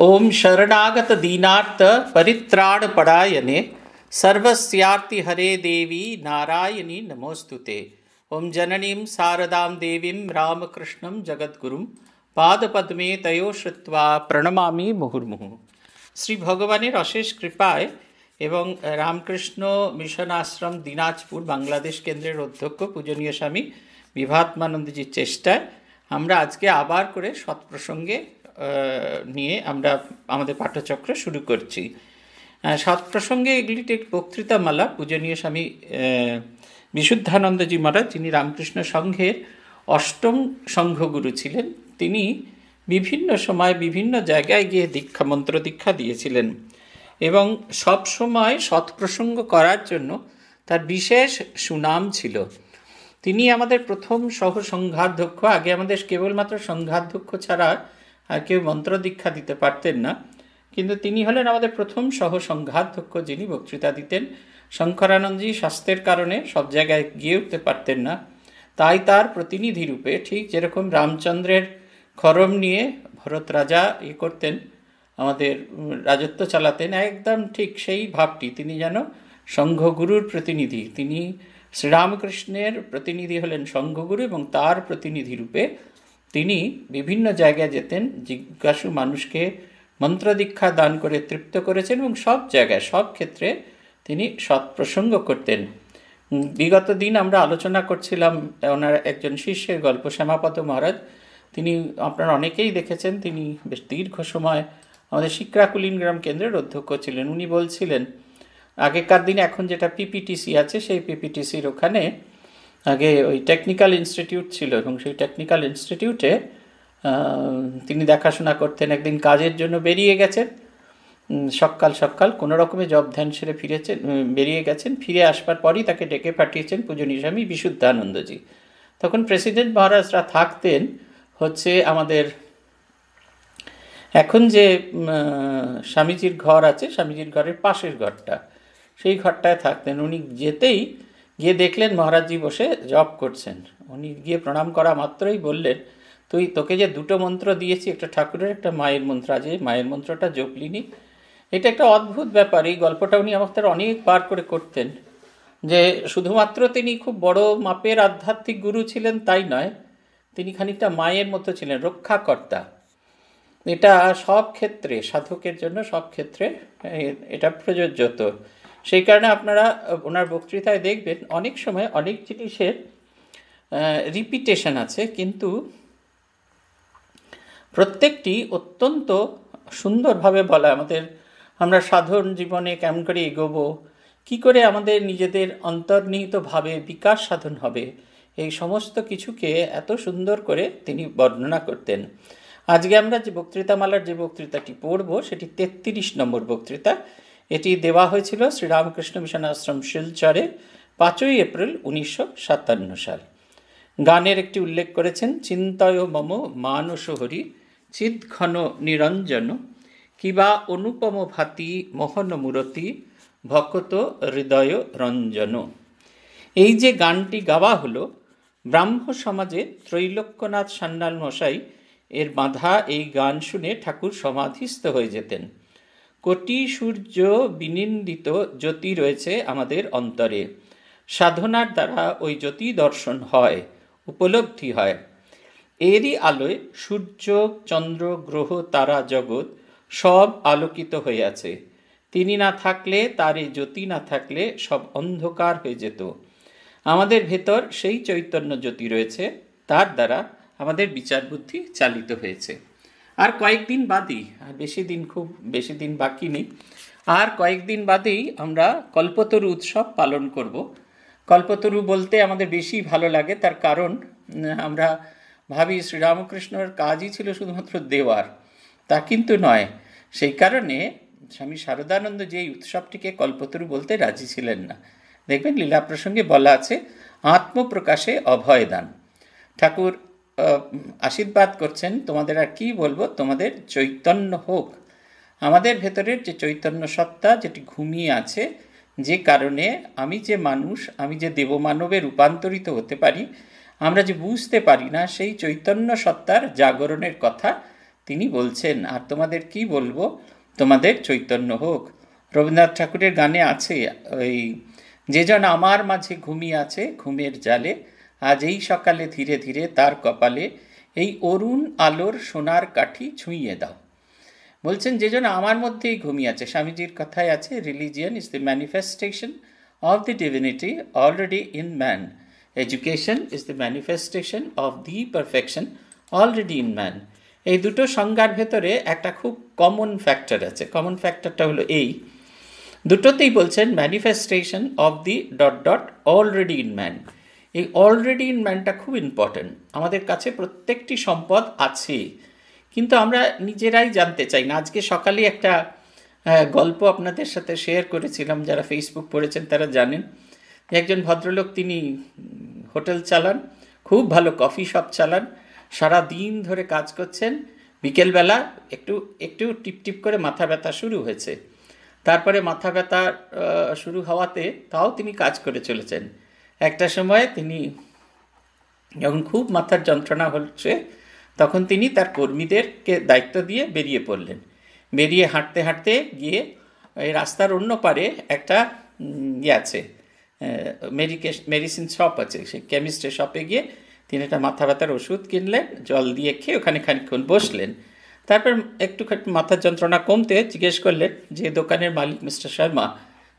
ओम शरणागत दीनार्थ परित्राण परायणे सर्वस्यार्ति हरे देवी नारायणी नमोस्तुते ओम जननीं शारदां देवीं रामकृष्णं जगद्गुरुं পাদপদ্মে তয়ো শ্রুত্বা প্রণমামি মুহুর্মুহু শ্রী ভগবানের অশেষ কৃপায় এবং রামকৃষ্ণ মিশন আশ্রম দিনাজপুর বাংলাদেশ কেন্দ্রের অধ্যক্ষ পূজনীয় স্বামী বিভাত্মানন্দজির চেষ্টায় আমরা আজকে আবার করে সৎপ্রসঙ্গে নিয়ে আমরা আমাদের পাঠ্যচক্র শুরু করছি। সাত প্রসঙ্গে সৎপ্রসঙ্গে এগুলিটি বক্তৃতামালা পূজনীয় স্বামী বিশুদ্ধানন্দজি মহারাজ, যিনি রামকৃষ্ণ সংঘের অষ্টম সংঘগুরু ছিলেন, তিনি বিভিন্ন সময় বিভিন্ন জায়গায় গিয়ে দীক্ষা, মন্ত্র দীক্ষা দিয়েছিলেন এবং সব সময় সৎপ্রসঙ্গ করার জন্য তার বিশেষ সুনাম ছিল। তিনি আমাদের প্রথম সহ সংঘাধ্যক্ষ আগে আমাদের কেবলমাত্র সংঘাধ্যক্ষ ছাড়া আর কেউ মন্ত্র দীক্ষা দিতে পারতেন না। কিন্তু তিনি হলেন আমাদের প্রথম সহ সংঘাধ্যক্ষ যিনি বক্তৃতা দিতেন। শঙ্করানন্দজি স্বাস্থ্যের কারণে সব জায়গায় গিয়ে উঠতে পারতেন না। তাই তার প্রতিনিধি রূপে ঠিক যেরকম রামচন্দ্রের খরম নিয়ে ভরত রাজা ইয়ে করতেন, আমাদের রাজত্ব চালাতেন, একদম ঠিক সেই ভাবটি। তিনি যেন সংঘগুরুর প্রতিনিধি, তিনি শ্রীরামকৃষ্ণের প্রতিনিধি হলেন সংঘগুরু এবং তার প্রতিনিধি রূপে তিনি বিভিন্ন জায়গায় যেতেন, জিজ্ঞাসু মানুষকে মন্ত্র দীক্ষা দান করে তৃপ্ত করেছেন এবং সব জায়গায়, সব ক্ষেত্রে তিনি সৎপ্রসঙ্গ করতেন। বিগত দিন আমরা আলোচনা করছিলাম ওনার একজন শিষ্যের গল্প শ্যামাপত মহারাজ। তিনি আপনারা অনেকেই দেখেছেন, তিনি বেশ দীর্ঘ সময় আমাদের শিক্ষাকুলীন গ্রাম কেন্দ্রের অধ্যক্ষ ছিলেন। উনি বলছিলেন, আগেকার দিনে এখন যেটা পিপিটিসি আছে, সেই পিপিটিসির ওখানে আগে ওই টেকনিক্যাল ইনস্টিটিউট ছিল এবং সেই টেকনিক্যাল ইনস্টিটিউটে তিনি দেখাশোনা করতেন, একদিন কাজের জন্য বেরিয়ে গেছেন। সকাল সকাল কোনো রকমে জব ধ্যান সেরে ফিরেছেন বেরিয়ে গেছেন। ফিরে আসবার পরই তাকে ডেকে পাঠিয়েছেন পূজনী স্বামী বিশুদ্ধানন্দজি। তখন প্রেসিডেন্ট মহারাজরা থাকতেন হচ্ছে আমাদের, এখন যে স্বামীজির ঘর আছে, স্বামীজির ঘরের পাশের ঘরটা। সেই ঘরটায় থাকতেন। উনি যেতেই গিয়ে দেখলেন মহারাজজি বসে জপ করছেন। উনি গিয়ে প্রণাম করা মাত্রই বললেন, তুই তোকে যে দুটো মন্ত্র দিয়েছি, একটা ঠাকুরের, একটা মায়ের মন্ত্র আছে মায়ের মন্ত্রটা জপলিনি এটা একটা অদ্ভুত ব্যাপার, এই গল্পটা উনি আমাদের অনেক বার করে করতেন। যে শুধুমাত্র তিনি খুব বড় মাপের আধ্যাত্মিক গুরু ছিলেন তাই নয়, তিনি খানিকটা মায়ের মতো ছিলেন, রক্ষাকর্তা। এটা সব ক্ষেত্রে, সাধকের জন্য সব ক্ষেত্রে এটা প্রযোজ্য তো। সেই কারণে আপনারা ওনার বক্তৃতায় দেখবেন অনেক সময় অনেক জিনিসের রিপিটেশন আছে, কিন্তু প্রত্যেকটি অত্যন্ত সুন্দরভাবে বলা, আমাদের, আমরা সাধারণ জীবনে কেমন করে এগোবো, কি করে আমাদের নিজেদের অন্তর্নিহিতভাবে বিকাশ সাধন হবে, এই সমস্ত কিছুকে এত সুন্দর করে তিনি বর্ণনা করতেন। আজকে আমরা যে বক্তৃতামালার যে বক্তৃতাটি পড়ব, সেটি তেত্রিশ নম্বর বক্তৃতা। এটি দেওয়া হয়েছিল শ্রীরামকৃষ্ণ মিশন আশ্রম শিলচরে পাঁচই এপ্রিল উনিশশো সাতান্ন সাল। গানের একটি উল্লেখ করেছেন, চিন্তয় মম মানস হরি চিদ ঘন নিরঞ্জন, কিবা অনুপম ভাতি মোহন মূরতি, ভকত হৃদয় রঞ্জন। এই যে গানটি গাওয়া হলো, ব্রাহ্ম সমাজে ত্রৈলোক্যনাথ সান্যাল মশাই এর বাঁধা এই গান শুনে ঠাকুর সমাধিস্থ হয়ে যেতেন। কোটি সূর্য বিনিন্দিত জ্যোতি রয়েছে আমাদের অন্তরে। সাধনার দ্বারা ওই জ্যোতি দর্শন হয়, উপলব্ধি হয়। এরই আলোয় সূর্য, চন্দ্র, গ্রহ, তারা, জগৎ সব আলোকিত হয়ে আছে। তিনি না থাকলে, তার এই জ্যোতি না থাকলে সব অন্ধকার হয়ে যেত। আমাদের ভেতর সেই চৈতন্য জ্যোতি রয়েছে, তার দ্বারা আমাদের বিচার বুদ্ধি চালিত হয়েছে। আর কয়েকদিন বাদেই, আর বেশি দিন খুব বেশি দিন বাকি নেই। আর কয়েকদিন বাদেই আমরা কল্পতরু উৎসব পালন করব। কল্পতরু বলতে আমাদের বেশি ভালো লাগে, তার কারণ আমরা ভাবি শ্রীরামকৃষ্ণর কাজই ছিল শুধুমাত্র দেওয়ার। তা কিন্তু নয়, সেই কারণে স্বামী শারদানন্দ যে উৎসবটিকে কল্পতরু বলতে রাজি ছিলেন না। দেখবেন, লীলা প্রসঙ্গে বলা আছে, আত্মপ্রকাশে অভয়দান। ঠাকুর আশীর্বাদ করছেন, তোমাদের আর কি বলব? তোমাদের চৈতন্য হোক। আমাদের ভেতরের যে চৈতন্য সত্তা যেটি ঘুমিয়ে আছে, যে কারণে আমি যে মানুষ, আমি যে দেবমানবে রূপান্তরিত হতে পারি, আমরা যে বুঝতে পারি না, সেই চৈতন্য সত্তার জাগরণের কথা তিনি বলছেন। আর তোমাদের কি বলব? তোমাদের চৈতন্য হোক। রবীন্দ্রনাথ ঠাকুরের গানে আছে, ওই, যে জন আমার মাঝে ঘুমিয়ে আছে, ঘুমের জালে আজ এই সকালে ধীরে ধীরে তার কপালে এই অরুণ আলোর সোনার কাঠি ছুঁইয়ে দাও। বলছেন যে জন আমার মধ্যেই ঘুমিয়ে আছে। স্বামীজির কথায় আছে religion is the manifestation of the divinity already in man education is the manifestation of the perfection already in man এই দুটো সংজ্ঞার ভেতরে একটা খুব কমন ফ্যাক্টর আছে। কমন ফ্যাক্টরটা হলো এই। দুটোতেই বলছেন manifestation of the dot dot already in man এই অলরেডি ইন ম্যানটা খুব ইম্পর্ট্যান্ট আমাদের কাছে প্রত্যেকটি সম্পদ আছে। কিন্তু আমরা নিজেরাই জানতে চাই না। আজকে সকালে একটা গল্প আপনাদের সাথে শেয়ার করেছিলাম। যারা ফেসবুক পড়েছেন তারা জানেন একজন ভদ্রলোক তিনি হোটেল চালান, খুব ভালো কফি শপ চালান, সারা দিন ধরে কাজ করছেন। বিকেলবেলা একটু একটু টিপ টিপ করে মাথা ব্যথা শুরু হয়েছে। তারপরে মাথা ব্যথা শুরু হওয়াতে তাও তিনি কাজ করে চলেছেন। একটা সময় তিনি যখন খুব মাথার যন্ত্রণা হচ্ছে, তখন তিনি তার কর্মীদেরকে দায়িত্ব দিয়ে বেরিয়ে পড়লেন। বেরিয়ে হাঁটতে হাঁটতে গিয়ে রাস্তার অন্য পারে একটা ইয়ে আছে মেডিসিন শপ আছে। সেই কেমিস্ট্রি শপে গিয়ে তিনি একটা মাথা ব্যথার ওষুধ কিনলেন, জল দিয়ে খেয়ে ওখানে খানিক্ষণ বসলেন। তারপর একটু মাথার যন্ত্রণা কমতে জিজ্ঞেস করলেন যে, দোকানের মালিক মিস্টার শর্মা,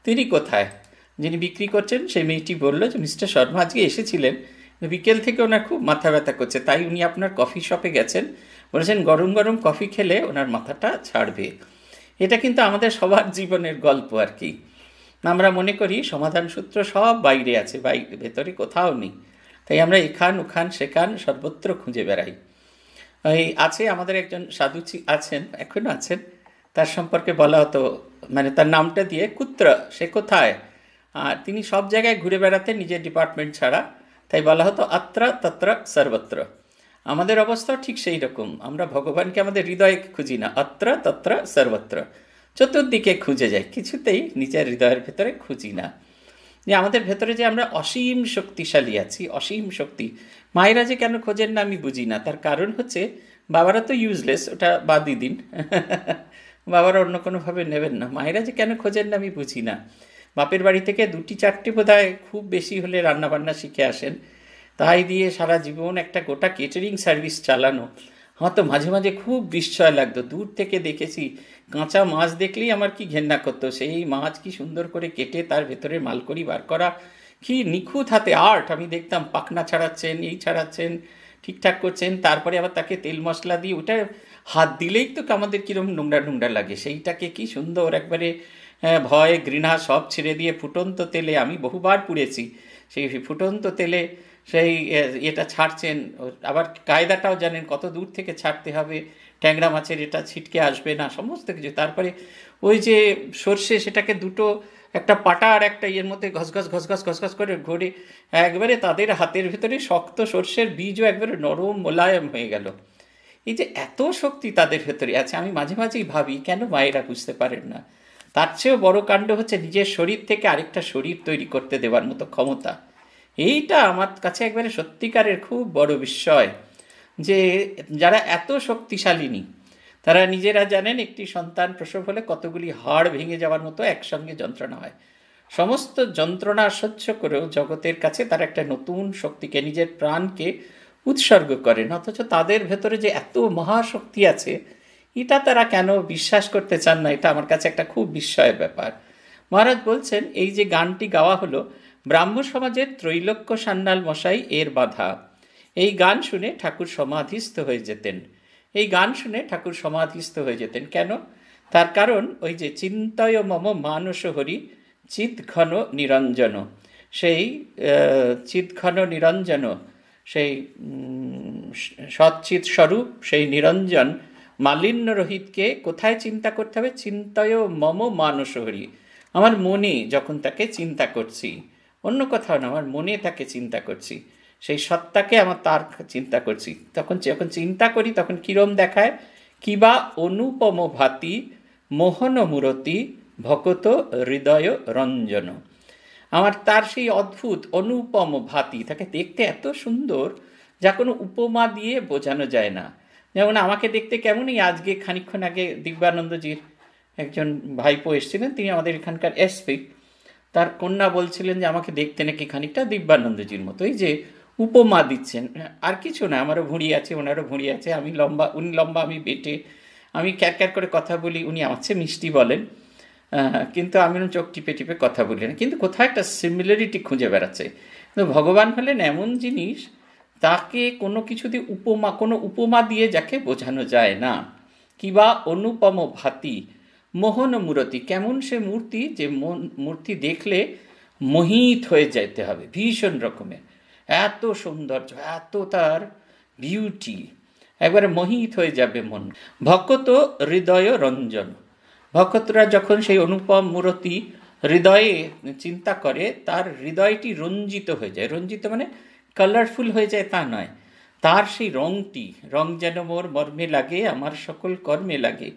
তিনি কোথায়? যিনি বিক্রি করছেন, সেই মেয়েটি বলল যে, মিস্টার শর্মা আজকে এসেছিলেন। বিকেল থেকে ওনার খুব মাথা ব্যথা করছে, তাই উনি আপনার কফি শপে গেছেন। বলেছেন, গরম গরম কফি খেলে ওনার মাথাটা ছাড়বে। এটা কিন্তু আমাদের সবার জীবনের গল্প আর কি। আমরা মনে করি, সমাধান সূত্র সব বাইরে আছে, বাই, ভেতরে কোথাও নেই। তাই আমরা এখান, ওখান, সেখান সর্বত্র খুঁজে বেড়াই। এই আছে আমাদের একজন সাধু আছেন এখনও আছেন। তার সম্পর্কে বলা হতো মানে তার নামটা দিয়ে, কুত্র, সে কোথায়? আর তিনি সব জায়গায় ঘুরে বেড়াতেন নিজের ডিপার্টমেন্ট ছাড়া। তাই বলা হতো আত্র তত্র সর্বত্র। আমাদের অবস্থাও ঠিক সেই রকম। আমরা ভগবানকে আমাদের হৃদয়ে খুঁজি না। অত্র তত্র সর্বত্র। চতুর্দিকে খুঁজে যাই। কিছুতেই নিজের হৃদয়ের ভেতরে খুঁজি না। যে আমাদের ভেতরে যে আমরা অসীম শক্তিশালী আছি, অসীম শক্তি, মায়েরা যে কেন খোঁজেন না আমি বুঝি না। তার কারণ হচ্ছে, বাবারা তো ইউজলেস ওটা বাদই দিন। বাবারা অন্য কোনোভাবে নেবেন না। মায়েরা যে কেন খোঁজেন না আমি বুঝি না। বাপের বাড়ি থেকে দুটি চারটি বোধহয় খুব বেশি হলে রান্নাবান্না শিখে আসেন। তাই দিয়ে সারা জীবন একটা গোটা কেটারিং সার্ভিস চালানো। আমার তো মাঝে মাঝে খুব বিস্ময় লাগতো। দূর থেকে দেখেছি, কাঁচা মাছ দেখলেই আমার কি ঘেন্না করতো। সেই মাছ কি সুন্দর করে কেটে তার ভেতরে মালকড়ি বার করা। কি নিখুঁত হাতে আর্ট। আমি দেখতাম পাখনা ছাড়াচ্ছেন, এই ছাড়াচ্ছেন, ঠিকঠাক করছেন। তারপরে আবার তাকে তেল মশলা দিয়ে ওটা হাত দিলেই তো আমাদের কীরকম নোংরা নোংরা লাগে। সেইটাকে কি সুন্দর একবারে ভয় ঘৃণা সব ছেড়ে দিয়ে ফুটন্ত তেলে আমি বহুবার পুড়েছি। সেই ফুটন্ত তেলে সেই এটা ছাড়ছেন, আবার কায়দাটাও জানেন, কত দূর থেকে ছাড়তে হবে, ট্যাংরা মাছের এটা ছিটকে আসবে না, সমস্ত কিছু। তারপরে ওই যে সর্ষে, সেটাকে দুটো, একটা পাটা আর একটা ইয়ের মধ্যে ঘসঘস ঘসঘস ঘসঘস করে ঘুরে, একবারে তাদের হাতের ভেতরে শক্ত সর্ষের বীজও একবারে নরম মোলায়েম হয়ে গেল। এই যে এত শক্তি তাদের ভেতরে আছে, আমি মাঝে মাঝেই ভাবি, কেন মায়েরা বুঝতে পারেন না? তার চেয়েও বড় কাণ্ড হচ্ছে নিজের শরীর থেকে আরেকটা শরীর তৈরি করতে দেওয়ার মতো ক্ষমতা। এইটা আমার কাছে একবারে সত্যিকারের খুব বড় বিস্ময় যে যারা এত শক্তিশালিনী তারা নিজেরা জানেন একটি সন্তান প্রসব হলে কতগুলি হাড় ভেঙে যাওয়ার মতো একসঙ্গে যন্ত্রণা হয়। সমস্ত যন্ত্রণা সহ্য করেও জগতের কাছে তারা একটা নতুন শক্তিকে, নিজের প্রাণকে উৎসর্গ করেন। অথচ তাদের ভেতরে যে এত মহাশক্তি আছে এটা তারা কেন বিশ্বাস করতে চান না? এটা আমার কাছে একটা খুব বিস্ময়ের ব্যাপার। মহারাজ বলছেন, এই যে গানটি গাওয়া হলো, ব্রাহ্ম সমাজের ত্রৈলক্য সান্যাল মশাই এর বাধা। এই গান শুনে ঠাকুর সমাধিস্থ হয়ে যেতেন। এই গান শুনে ঠাকুর সমাধিস্থ হয়ে যেতেন। কেন? তার কারণ ওই যে চিন্তয় মম মানস হরি, চিৎ ঘন নিরঞ্জন। সেই চিৎ ঘন নিরঞ্জন, সেই সচ্চিৎ স্বরূপ, সেই নিরঞ্জন মালিন্য রহিতকে কোথায় চিন্তা করতে হবে? চিন্তয় মম মানস হরি আমার মনে যখন তাকে চিন্তা করছি, অন্য কোথাও না, আমার মনে তাকে চিন্তা করছি, সেই সত্তাকে আমার তার চিন্তা করছি। তখন যখন চিন্তা করি, তখন কিরম দেখায়? কিবা অনুপম ভাতি মোহন মূরতি ভকত হৃদয় রঞ্জন। আমার তার সেই অদ্ভুত অনুপম ভাতি তাকে দেখতে এত সুন্দর যা কোনো উপমা দিয়ে বোঝানো যায় না। যেমন আমাকে দেখতে কেমনই, আজকে খানিক্ষণ আগে দিব্যানন্দজির একজন ভাইপো এসেছিলেন, তিনি আমাদের এখানকার এসপি। তার কন্যা বলছিলেন যে, আমাকে দেখতে নাকি খানিকটা দিব্যানন্দজির মতো এই যে উপমা দিচ্ছেন। আর কিছু না, আমারও ভুঁড়ি আছে, ওনারও ভুঁড়ি আছে, আমি লম্বা, উনি লম্বা, আমি বেটে, আমি ক্যার ক্যার করে কথা বলি, উনি আমার চেয়ে মিষ্টি বলেন। কিন্তু আমি চোখ টিপে টিপে কথা বলি না। কিন্তু কোথাও একটা সিমিলারিটি খুঁজে বেড়াচ্ছে। কিন্তু ভগবান হলেন এমন জিনিস তাকে কোনো কিছু দিয়ে উপমা, কোনো উপমা দিয়ে যাকে বোঝানো যায় না। কিবা অনুপম ভাতি, মোহন মূরতি, কেমন সে মূর্তি যে মূর্তি দেখলে মোহিত হয়ে যেতে হবে, ভীষণ রকমের। এত সৌন্দর্য, এত তার বিউটি একবারে মোহিত হয়ে যাবে মন। ভক্ত হৃদয় রঞ্জন, ভক্তরা যখন সেই অনুপম মূরতি হৃদয়ে চিন্তা করে, তার হৃদয়টি রঞ্জিত হয়ে যায়। রঞ্জিত মানে কালারফুল হয়ে যায় তা নয়। তার সেই রংটি, রং যেন মোর মর্মে লাগে, আমার সকল কর্মে লাগে।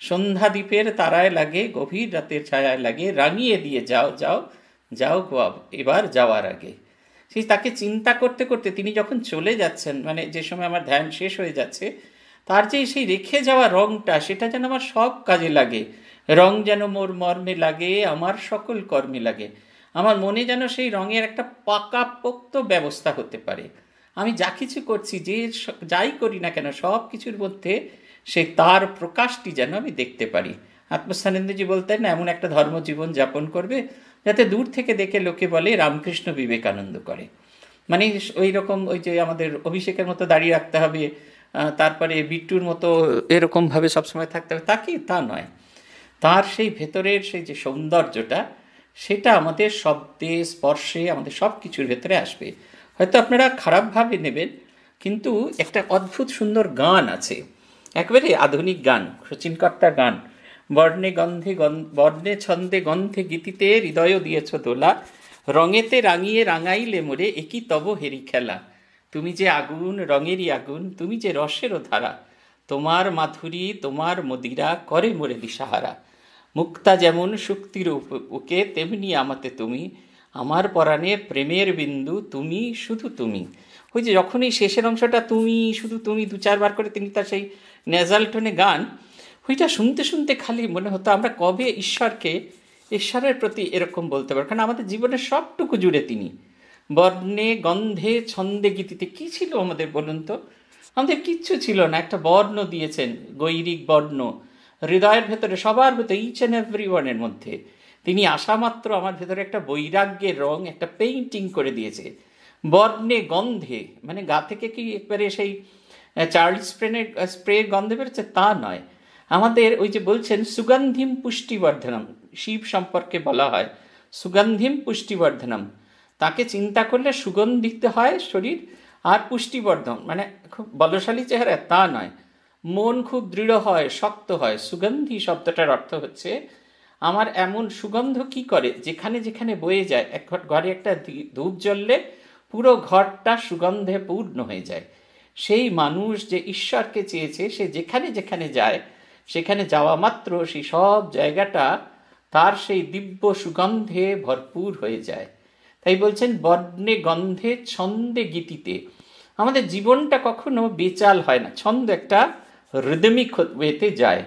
সন্ধ্যা দ্বীপের তারায় লাগে, গভীর রাতের ছায়ায় লাগে, রাঙিয়ে দিয়ে যাও যাও যাও এবার যাওয়ার আগে। সেই তাকে চিন্তা করতে করতে তিনি যখন চলে যাচ্ছেন মানে যে সময় আমার ধ্যান শেষ হয়ে যাচ্ছে, তার যে সেই রেখে যাওয়া রংটা, সেটা যেন আমার সব কাজে লাগে। রং যেন মোর মর্মে লাগে, আমার সকল কর্মে লাগে। আমার মনে যেন সেই রঙের একটা পাকাপোক্ত ব্যবস্থা হতে পারে। আমি যা কিছু করছি, যে যাই করি না কেন, সব কিছুর মধ্যে সে তার প্রকাশটি যেন আমি দেখতে পারি। আত্মস্থানেন্দ্রজি বলতেন না এমন একটা ধর্মজীবন যাপন করবে যাতে দূর থেকে দেখে লোকে বলে রামকৃষ্ণ বিবেকানন্দ করে। মানে ওই রকম ওই যে আমাদের অভিষেকের মতো দাঁড়িয়ে রাখতে হবে তারপরে বিট্টুর মতো এরকমভাবে সবসময় থাকতে হবে। তা কি? তা নয়। তার সেই ভেতরের সেই যে সৌন্দর্যটা সেটা আমাদের শব্দে, স্পর্শে, আমাদের সব কিছুর ভেতরে আসবে। হয়তো আপনারা খারাপভাবে নেবেন, কিন্তু একটা অদ্ভুত সুন্দর গান আছে। একেবারে আধুনিক গান, সচিনকর্তার গান। বর্ণে গন্ধে বর্ণে ছন্দে গন্ধে গীতিতে হৃদয় দিয়েছ দোলা। রঙেতে রাঙিয়ে রাঙাইলে মোরে একই তব হেরি খেলা। তুমি যে আগুন, রঙেরই আগুন, তুমি যে রসেরও ধারা। তোমার মাধুরী, তোমার মদিরা, করে মোরে দিশাহারা। মুক্তা যেমন শক্তির ওকে, তেমনি আমাতে তুমি। আমার পরাণে প্রেমের বিন্দু তুমি শুধু তুমি। ওই যে যখনই শেষের অংশটা তুমি শুধু তুমি দু চারবার করে তিনি তার সেই নেজাল টোনে গান, ওইটা শুনতে শুনতে খালি মনে হতো আমরা কবে ঈশ্বরকে, ঈশ্বরের প্রতি এরকম বলতে পারি কারণ আমাদের জীবনের সবটুকু জুড়ে তিনি। বর্ণে, গন্ধে, ছন্দে, গীতিতে কি ছিল আমাদের বলুন তো? আমাদের কিচ্ছু ছিল না। একটা বর্ণ দিয়েছেন, গৈরিক বর্ণ। হৃদয়ের ভেতরে, সবার ভেতরে ইচ অ্যান্ড এভরি ওয়ানের মধ্যে। তিনি আসা মাত্র আমার ভেতরে একটা বৈরাগ্যের রং, একটা পেইন্টিং করে দিয়েছে। বর্ণে, গন্ধে মানে গা থেকে কি একবারে সেই চার্লস স্প্রেনের স্প্রে গন্ধে বেরোচ্ছে? তা নয়। আমাদের ওই যে বলছেন, সুগন্ধিম পুষ্টিবর্ধনম, শিব সম্পর্কে বলা হয়, সুগন্ধিম পুষ্টিবর্ধনম। তাকে চিন্তা করলে সুগন্ধিত হয় শরীর আর পুষ্টিবর্ধন মানে খুব বলশালী চেহারা, তা নয়। মন খুব দৃঢ় হয়, শক্ত হয়। সুগন্ধি শব্দটার অর্থ হচ্ছে, আমার এমন সুগন্ধ কি করে? যেখানে যেখানে বয়ে যায়, এক ঘরে একটা ধূপ জ্বললে পুরো ঘরটা সুগন্ধে পূর্ণ হয়ে যায়। সেই মানুষ যে ঈশ্বরকে চেয়েছে, সে যেখানে যেখানে যায়, সেখানে যাওয়া মাত্র, সেই সব জায়গাটা তার সেই দিব্য সুগন্ধে ভরপুর হয়ে যায়। তাই বলছেন, বর্ণে গন্ধে, ছন্দে গীতিতে। আমাদের জীবনটা কখনো বেচাল হয় না। ছন্দ একটা রিদমিক ওয়েতে যায়।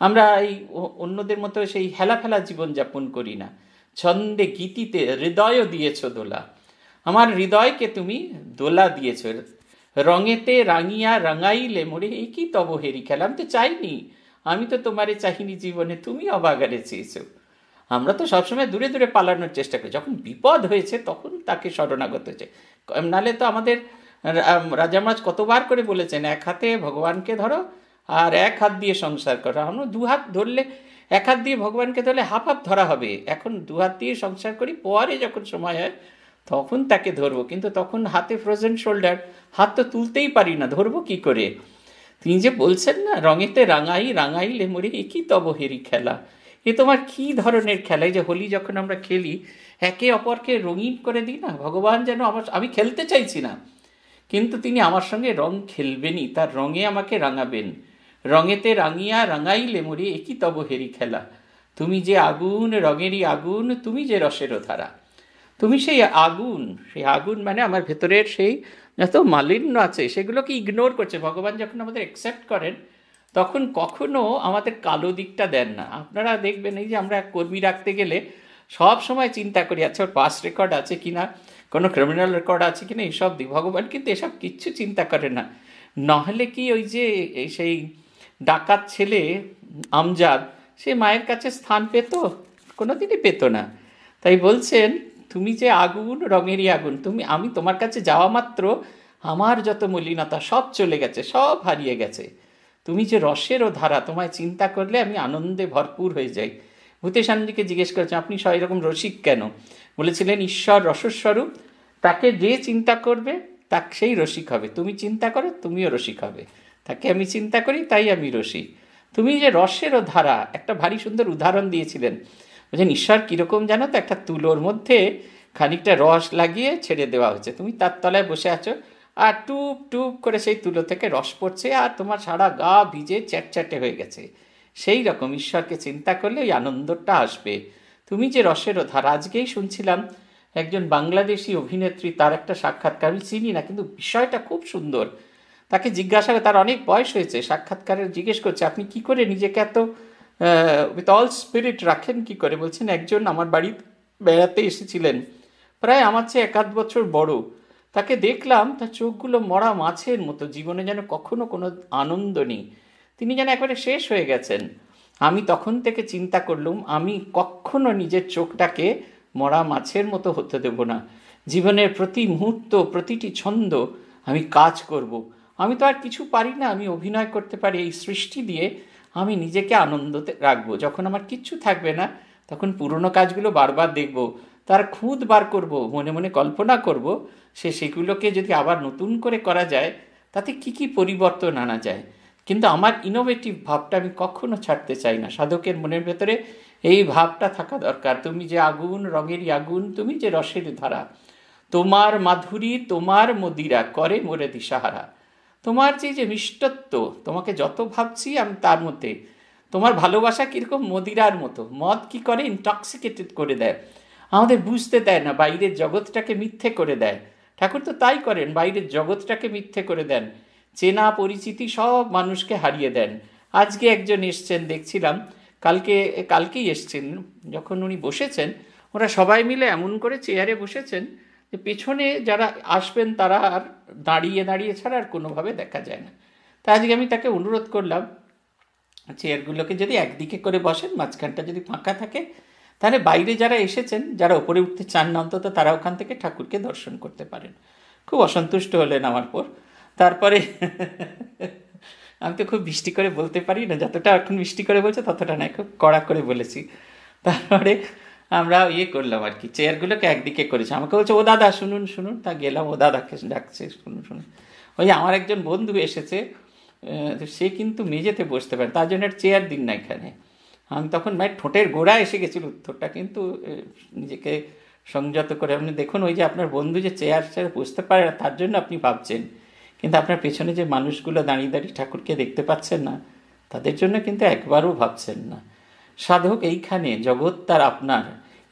আমরা এই অন্যদের মতো সেই হেলা ফেলা জীবনযাপন করি না। ছন্দে গীতিতে হৃদয়ও দিয়েছ দোলা। আমার হৃদয়কে তুমি দোলা দিয়েছ। রঙেতে রাঙিয়া রাঙাইলে মোরে এই কি তব হেরি খেলা? আমি তো চাইনি। আমি তো তোমারে চাহিনি জীবনে, তুমি অবাগারে চেয়েছো। আমরা তো সবসময় দূরে দূরে পালানোর চেষ্টা করি। যখন বিপদ হয়েছে, তখন তাকে শরণাগত হয়েছে নালে তো আমাদের রাজামাজ কতবার করে বলেছেন, এক হাতে ভগবানকে ধরো আর এক হাত দিয়ে সংসার করা আমরা দু হাত ধরলে, এক হাত দিয়ে ভগবানকে ধরলে হাফ হাফ ধরা হবে। এখন দু হাত দিয়ে সংসার করি, পরে যখন সময় হয়, তখন তাকে ধরবো। কিন্তু তখন হাতে ফ্রোজেন শোল্ডার হাত তো তুলতেই পারি না, ধরবো কি করে? তিনি যে বলছেন না, রঙেতে রাঙাই রাঙাই লেমরি এ কি তব হেরি খেলা। এ তোমার কি ধরনের খেলা? এই যে হোলি যখন আমরা খেলি, একে অপরকে রঙিন করে দিই না? ভগবান যেন আমার আমি খেলতে চাইছি না। কিন্তু তিনি আমার সঙ্গে রং খেলবেনই, তার রঙে আমাকে রাঙাবেন। রঙেতে রাঙিয়া রাঙাইলে মরি একই তব হেরি খেলা। তুমি যে আগুন, রঙেরই আগুন, তুমি যে রসেরও ধারা। তুমি সেই আগুন সেই আগুন মানে আমার ভেতরের সেই যত মালিন্য আছে, সেগুলোকে ইগনোর করছে। ভগবান যখন আমাদের অ্যাকসেপ্ট করেন, তখন কখনো আমাদের কালো দিকটা দেন না। আপনারা দেখবেন এই যে আমরা এক কর্মী রাখতে গেলে সব সময় চিন্তা করি আচ্ছা ওর পাস রেকর্ড আছে কি না কোনো ক্রিমিনাল রেকর্ড আছে কি না এইসব দিক ভগবান কিন্তু এসব কিচ্ছু চিন্তা করে না। নহলে কি ওই যে সেই ডাকাত ছেলে আমজাদ, সে মায়ের কাছে স্থান পেত? কোনোদিনই পেত না। তাই বলছেন, তুমি যে আগুন, রঙেরই আগুন, তুমি, আমি তোমার কাছে যাওয়া মাত্র, আমার যত মলিনতা, সব চলে গেছে, সব হারিয়ে গেছে। তুমি যে রসেরও ধারা, তোমায় চিন্তা করলে আমি আনন্দে ভরপুর হয়ে যাই। ভূতেশ আনন্দীকে জিজ্ঞেস করেছেন, আপনি সব এরকম রসিক কেন? বলেছিলেন, ঈশ্বর রসস্বরূপ, তাকে যে চিন্তা করবে তা সেই রসিক হবে। তুমি চিন্তা করো, তুমিও রসিক হবে। তাকে আমি চিন্তা করি, তাই আমি রসি। তুমি যে রসেরও ধারা, একটা ভারী সুন্দর উদাহরণ দিয়েছিলেন। বলছেন ঈশ্বর কীরকম জানো তো, একটা তুলোর মধ্যে খানিকটা রস লাগিয়ে ছেড়ে দেওয়া হয়েছে। তুমি তার তলায় বসে আছো আর টুপ টুপ করে সেই তুলো থেকে রস পড়ছে আর তোমার সারা গা ভিজে চ্যাটচ্যাটে হয়ে গেছে। সেই রকম ঈশ্বরকে চিন্তা করলে ওই আনন্দটা আসবে। তুমি যে রসেরও ধারা, আজকেই শুনছিলাম, একজন বাংলাদেশি অভিনেত্রী, তার একটা সাক্ষাৎকার, আমি চিনি না, কিন্তু বিষয়টা খুব সুন্দর। তাকে জিজ্ঞাসা করে তার অনেক বয়স হয়েছে। সাক্ষাৎকারে জিজ্ঞেস করছে, আপনি কি করে নিজেকে এত উইথ অল স্পিরিট রাখেন? কি করে? বলছেন, একজন আমার বাড়ি বেড়াতে এসেছিলেন। প্রায় আমার চেয়ে একাধ বছর বড়। তাকে দেখলাম, তার চোখগুলো মরা মাছের মতো। জীবনে যেন কখনো কোনো আনন্দ নেই। তিনি যেন একবারে শেষ হয়ে গেছেন। আমি তখন থেকে চিন্তা করলুম, আমি কখনো নিজের চোখটাকে মরা মাছের মতো হতে দেব না। জীবনের প্রতি মুহূর্ত, প্রতিটি ছন্দ আমি কাজ করব। আমি তো আর কিছু পারি না, আমি অভিনয় করতে পারি, এই সৃষ্টি দিয়ে আমি নিজেকে আনন্দতে রাখব। যখন আমার কিচ্ছু থাকবে না, তখন পুরনো কাজগুলো বারবার দেখব, তার খুদ বার করব, মনে মনে কল্পনা করব, সে সেগুলোকে যদি আবার নতুন করে করা যায়, তাতে কি কি পরিবর্তন আনা যায়? কিন্তু আমার ইনোভেটিভ ভাবটা আমি কখনো ছাড়তে চাই না। সাধকের মনের ভেতরে এই ভাবটা থাকা দরকার। তুমি যে আগুন রঙেরই আগুন, তুমি যে রসের ধারা, তোমার মাধুরী, তোমার মদিরা, করে মোরে দিশাহারা। তোমার যে যে মিষ্টত্ব, তোমাকে যত ভাবছি আমি তার মধ্যে। তোমার ভালোবাসা কীরকম মদিরার মতো। মদ কি করে ইনটক্সিকেটেড করে দেয়? আমাদের বুঝতে দেয় না, বাইরের জগৎটাকে মিথ্যে করে দেয়। ঠাকুর তো তাই করেন, বাইরের জগৎটাকে মিথ্যে করে দেন। চেনা পরিচিতি সব মানুষকে হারিয়ে দেন। আজকে একজন এসছেন, দেখছিলাম, কালকে, কালকেই এসছেন। যখন উনি বসেছেন, ওরা সবাই মিলে এমন করে চেয়ারে বসেছেন যে পেছনে যারা আসবেন তারা আর দাঁড়িয়ে দাঁড়িয়ে ছাড়া আর কোনোভাবে দেখা যায় না। তা আজকে আমি তাকে অনুরোধ করলাম, চেয়ারগুলোকে যদি একদিকে করে বসেন, মাঝখানটা যদি ফাঁকা থাকে, তাহলে বাইরে যারা এসেছেন, যারা ওপরে উঠতে চান না অন্তত, তারা ওখান থেকে ঠাকুরকে দর্শন করতে পারেন। খুব অসন্তুষ্ট হলেন আমার পর। তারপরে আমি তো খুব বৃষ্টি করে বলতে পারি না, যতটা এখন বৃষ্টি করে বলছে, ততটা নয়, খুব কড়া করে বলেছি। তারপরে আমরা ইয়ে করলাম আর কি, চেয়ারগুলোকে একদিকে করেছি। আমাকে বলছে, ও দাদা, শুনুন শুনুন। তা গেলাম, ও দাদাকে ডাকছে? শুনুন শুনুন। ওই আমার একজন বন্ধু এসেছে সে কিন্তু মেঝেতে বসতে পারে, তার জন্য চেয়ার দিন না এখানে। আমি তখন মায়ের ঠোঁটের গোড়া এসে গেছিল উত্তরটা, কিন্তু নিজেকে সংযত করে, আপনি দেখুন, ওই যে আপনার বন্ধু যে চেয়ার চেয়ার বসতে পারে না, তার জন্য আপনি ভাবছেন। কিন্তু আপনার পেছনে যে মানুষগুলো দাঁড়িয়ে দাঁড়িয়ে ঠাকুরকে দেখতে পাচ্ছেন না, তাদের জন্য কিন্তু একবারও ভাবছেন না। সাধক এইখানে, জগৎ তার আপনার।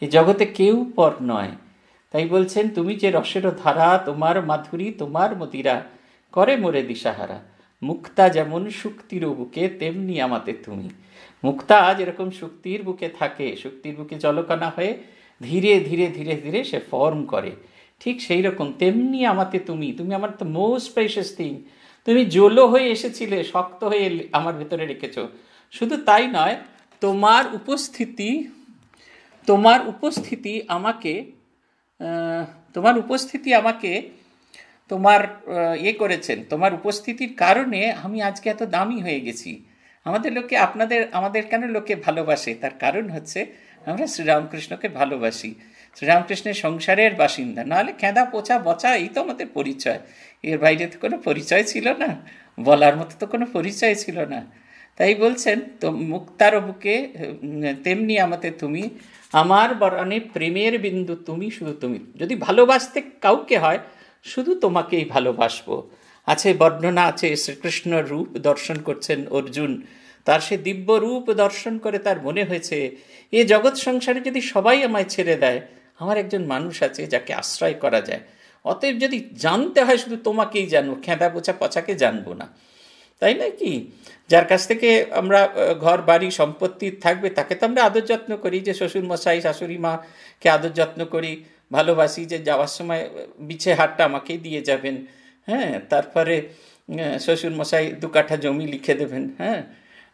এই জগতে কেউ পর নয়। তাই বলছেন, তুমি যে রসেরও ধারা, তোমার মাধুরী, তোমার মতিরা, করে মোরে দিশাহারা। মুক্তা যেমন শুক্তির বুকে, তেমনি আমাতে তুমি। মুক্তা যেরকম শুক্তির বুকে থাকে, শুক্তির বুকে জলকণা হয়ে ধীরে ধীরে ধীরে ধীরে সে ফর্ম করে। ঠিক সেই রকম তেমনি আমাতে তুমি। তুমি আমার তো মোস্ট প্রেশাস থিং। তুমি জলো হয়ে এসেছিলে, শক্ত হয়ে আমার ভেতরে রেখেছ। শুধু তাই নয় তোমার উপস্থিতি তোমার উপস্থিতি আমাকে তোমার উপস্থিতি আমাকে তোমার ইয়ে করেছেন। তোমার উপস্থিতির কারণে আমি আজকে এত দামি হয়ে গেছি। আমাদের লোকে আপনাদের, আমাদের কেন লোকে ভালোবাসে? তার কারণ হচ্ছে আমরা শ্রীরামকৃষ্ণকে ভালোবাসি। শ্রীরামকৃষ্ণের সংসারের বাসিন্দা। নাহলে খেঁদা, পোচা, বচা, এই তো আমাদের পরিচয়। এর বাইরে তো কোনো পরিচয় ছিল না। বলার মতো তো কোনো পরিচয় ছিল না। তাই বলছেন, তো মুক্তার বুকে তেমনি আমাতে তুমি, আমার বরণে প্রেমের বিন্দু তুমি, শুধু তুমি। যদি ভালোবাসতে কাউকে হয়, শুধু তোমাকেই ভালোবাসবো। আছে বর্ণনা, আছে শ্রীকৃষ্ণ রূপ দর্শন করছেন অর্জুন। তার সে দিব্য রূপ দর্শন করে তার মনে হয়েছে, এ জগৎ সংসারে যদি সবাই আমায় ছেড়ে দেয়, আমার একজন মানুষ আছে যাকে আশ্রয় করা যায়। অতএব যদি জানতে হয়, শুধু তোমাকেই জানব খেঁদা পোছা পচাকে জানব না। তাই না কি যার কাছ থেকে আমরা ঘর, বাড়ি, সম্পত্তি থাকবে, তাকে তো আমরা আদর যত্ন করি যে শ্বশুর মশাই শাশুড়ি মাকে আদর যত্ন করি, ভালোবাসি যে যাওয়ার সময় বিছে হাটটা আমাকেই দিয়ে যাবেন হ্যাঁ? তারপরে শ্বশুর মশাই দু কাঠা জমি লিখে দেবেন হ্যাঁ?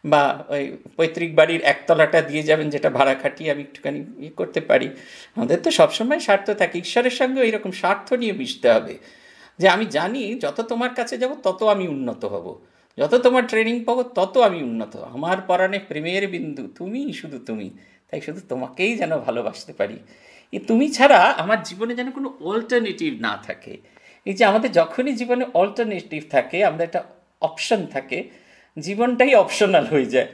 বা ওই পৈতৃক বাড়ির একতলাটা দিয়ে যাবেন, যেটা ভাড়া খাটিয়ে আমি একটুখানি ইয়ে করতে পারি। আমাদের তো সবসময় স্বার্থ থাকে। ঈশ্বরের সঙ্গে রকম স্বার্থ নিয়ে মিশতে হবে। যে আমি জানি, যত তোমার কাছে যাব, তত আমি উন্নত হব। যত তোমার ট্রেনিং পাবো, তত আমি উন্নত। আমার পরাণে প্রেমের বিন্দু, তুমি শুধু তুমি। তাই শুধু তোমাকেই যেন ভালোবাসতে পারি। এ তুমি ছাড়া আমার জীবনে যেন কোনো অল্টারনেটিভ না থাকে। এই যে আমাদের যখনই জীবনে অল্টারনেটিভ থাকে, আমাদের একটা অপশন থাকে, জীবনটাই অপশনাল হয়ে যায়।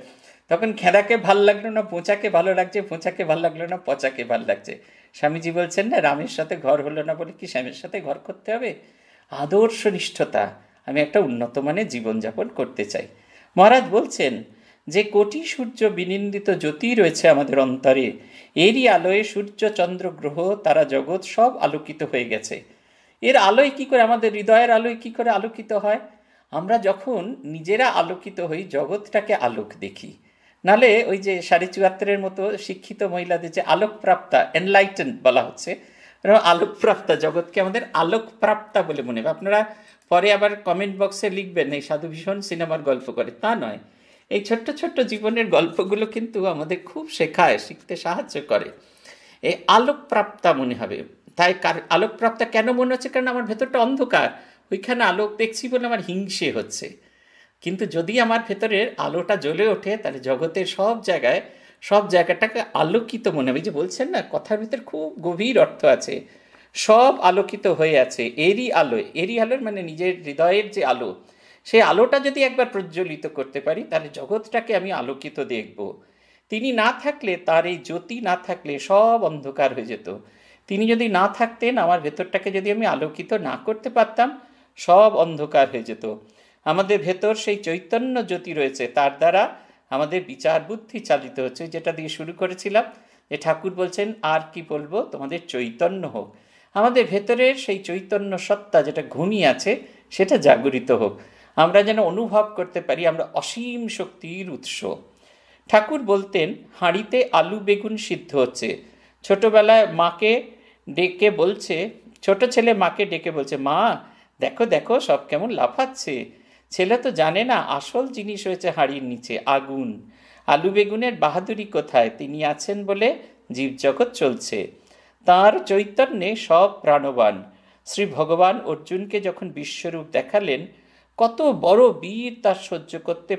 তখন খেদাকে ভালো লাগল না, পোঁচাকে ভালো লাগছে, পোঁচাকে ভালো লাগল না, পচাকে ভালো লাগছে। স্বামীজি বলছেন না, রামের সাথে ঘর হলো না বলে কি স্বামীর সাথে ঘর করতে হবে? আদর্শ নিষ্ঠতা। আমি একটা উন্নত মানের জীবনযাপন করতে চাই। মহারাজ বলছেন, যে কোটি সূর্য বিনিন্দিত জ্যোতি রয়েছে আমাদের অন্তরে, এরই আলোয় সূর্য, চন্দ্র, গ্রহ, তারা, জগৎ সব আলোকিত হয়ে গেছে। এর আলোয় কি করে, আমাদের হৃদয়ের আলোয় কি করে আলোকিত হয়? আমরা যখন নিজেরা আলোকিত হই, জগৎটাকে আলোক দেখি। নালে ওই যে সাড়ে চুয়াত্তরের মতো শিক্ষিত মহিলাদের যে আলোকপ্রাপ্তা এনলাইটেন বলা হচ্ছে আলোকপ্রাপ্তা, জগৎকে আমাদের আলোকপ্রাপ্তা বলে মনে হবে আপনারা পরে আবার কমেন্ট বক্সে লিখবেন, এই সাধু ভীষণ সিনেমার গল্প করে। তা নয়। এই ছোট্ট ছোট্ট জীবনের গল্পগুলো কিন্তু আমাদের খুব শেখায়, শিখতে সাহায্য করে। এই আলোকপ্রাপ্তা মনে হবে। তাই কার, আলোকপ্রাপ্তা কেন মনে হচ্ছে? কারণ আমার ভেতরটা অন্ধকার। ওইখানে আলোক দেখছি বলে আমার হিংসে হচ্ছে। কিন্তু যদি আমার ভেতরের আলোটা জ্বলে ওঠে, তাহলে জগতের সব জায়গায়, সব জায়গাটাকে আলোকিত মনে হবে। যে বলছেন না, কথার ভিতর খুব গভীর অর্থ আছে। সব আলোকিত হয়ে আছে, এরই আলো এরই আলোর মানে নিজের হৃদয়ের যে আলো, সেই আলোটা যদি একবার প্রজ্বলিত করতে পারি, তাহলে জগৎটাকে আমি আলোকিত দেখব। তিনি না থাকলে, তার এই জ্যোতি না থাকলে সব অন্ধকার হয়ে যেত। তিনি যদি না থাকতেন, আমার ভেতরটাকে যদি আমি আলোকিত না করতে পারতাম, সব অন্ধকার হয়ে যেত। আমাদের ভেতর সেই চৈতন্য জ্যোতি রয়েছে, তার দ্বারা আমাদের বিচার বুদ্ধি চালিত হচ্ছে, যেটা দিয়ে শুরু করেছিলাম। যে ঠাকুর বলছেন, আর কি বলব? তোমাদের চৈতন্য হোক। আমাদের ভেতরের সেই চৈতন্য সত্তা যেটা ঘুমিয়ে আছে, সেটা জাগরিত হোক। আমরা যেন অনুভব করতে পারি, আমরা অসীম শক্তির উৎস। ঠাকুর বলতেন, হাঁড়িতে আলু বেগুন সিদ্ধ হচ্ছে। ছোটবেলায় মাকে ডেকে বলছে, ছোট ছেলে মাকে ডেকে বলছে, মা, দেখো দেখো, সব কেমন লাফাচ্ছে। ছেলে তো জানে না, আসল জিনিস হয়েছে হাড়ির নিচে, আগুন। আলু বেগুনের বাহাদুরি কোথায়? তিনি আছেন বলে জীবজগৎ চলছে। তার চৈতন্যে সব প্রাণবান। শ্রী ভগবান অর্জুনকে যখন বিশ্বরূপ দেখালেন, কত বড় বীর তা সহ্য করতে,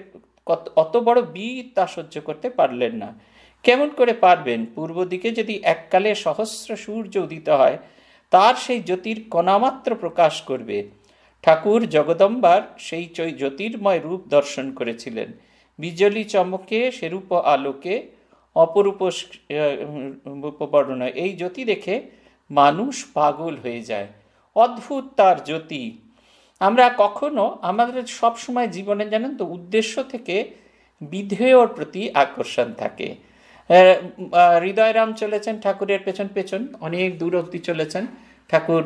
কত, অত বড় বীর তা সহ্য করতে পারলেন না। কেমন করে পারবেন? পূর্ব দিকে যদি এককালে সহস্র সূর্য উদিত হয়, তার সেই জ্যোতির কণামাত্র প্রকাশ করবে। ঠাকুর জগদম্বার সেই জ্যোতির্ময় রূপ দর্শন করেছিলেন। বিজলি চমকে, সেরূপ আলোকে অপরূপ বর্ণনা। এই জ্যোতি দেখে মানুষ পাগল হয়ে যায়। অদ্ভুত তার জ্যোতি। আমরা কখনো আমাদের সব সময় জীবনে জানেন তো, উদ্দেশ্য থেকে বিধেয়র প্রতি আকর্ষণ থাকে। হৃদয়রাম চলেছেন ঠাকুরের পেছন পেছন, অনেক দূর অব্দি চলেছেন। ঠাকুর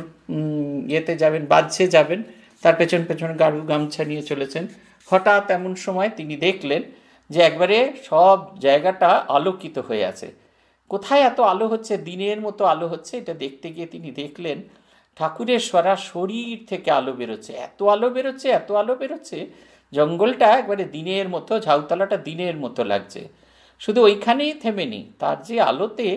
ইয়েতে যাবেন, বাজছে যাবেন, তার পেছন পেছন গাড়ু গামছা নিয়ে চলেছেন। হঠাৎ এমন সময় তিনি দেখলেন যে একবারে সব জায়গাটা আলোকিত হয়ে আছে। কোথায় এত আলো হচ্ছে? দিনের মতো আলো হচ্ছে? এটা দেখতে গিয়ে তিনি দেখলেন, ঠাকুরের সরা শরীর থেকে আলো বেরোচ্ছে। এত আলো বেরোচ্ছে, এত আলো বেরোচ্ছে, জঙ্গলটা একবারে দিনের মতো, ঝাউতলাটা দিনের মতো লাগছে। শুধু ওইখানেই থেমেনি। তার যে আলোতে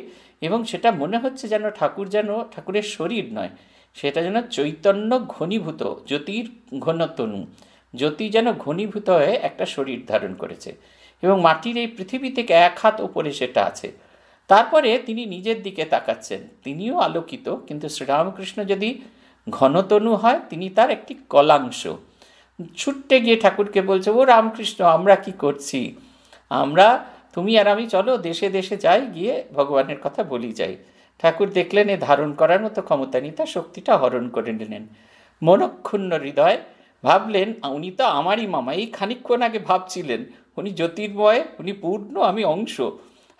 এবং সেটা মনে হচ্ছে যেন ঠাকুর যেন, ঠাকুরের শরীর নয়, সেটা যেন চৈতন্য ঘনীভূত, জ্যোতির ঘনতনু। জ্যোতি যেন ঘনীভূত হয়ে একটা শরীর ধারণ করেছে। এবং মাটির এই পৃথিবী থেকে এক হাত উপরে সেটা আছে। তারপরে তিনি নিজের দিকে তাকাচ্ছেন। তিনিও আলোকিত, কিন্তু শ্রীরামকৃষ্ণ যদি ঘনতনু হয়, তিনি তার একটি কলাংশ। ছুট্টে গিয়ে ঠাকুরকে বলছে, ও রামকৃষ্ণ, আমরা কি করছি? আমরা, তুমি আর আমি চলো, দেশে দেশে যাই, গিয়ে ভগবানের কথা বলি যাই। ঠাকুর দেখলেন, এ ধারণ করার মতো ক্ষমতা নেই, তার শক্তিটা হরণ করে নিলেন। মনক্ষুণ্ণ হৃদয় ভাবলেন উনি তো আমারই মামা, এই খানিক্ষণ আগে ভাবছিলেন উনি জ্যোতির্ময় উনি পূর্ণ, আমি অংশ।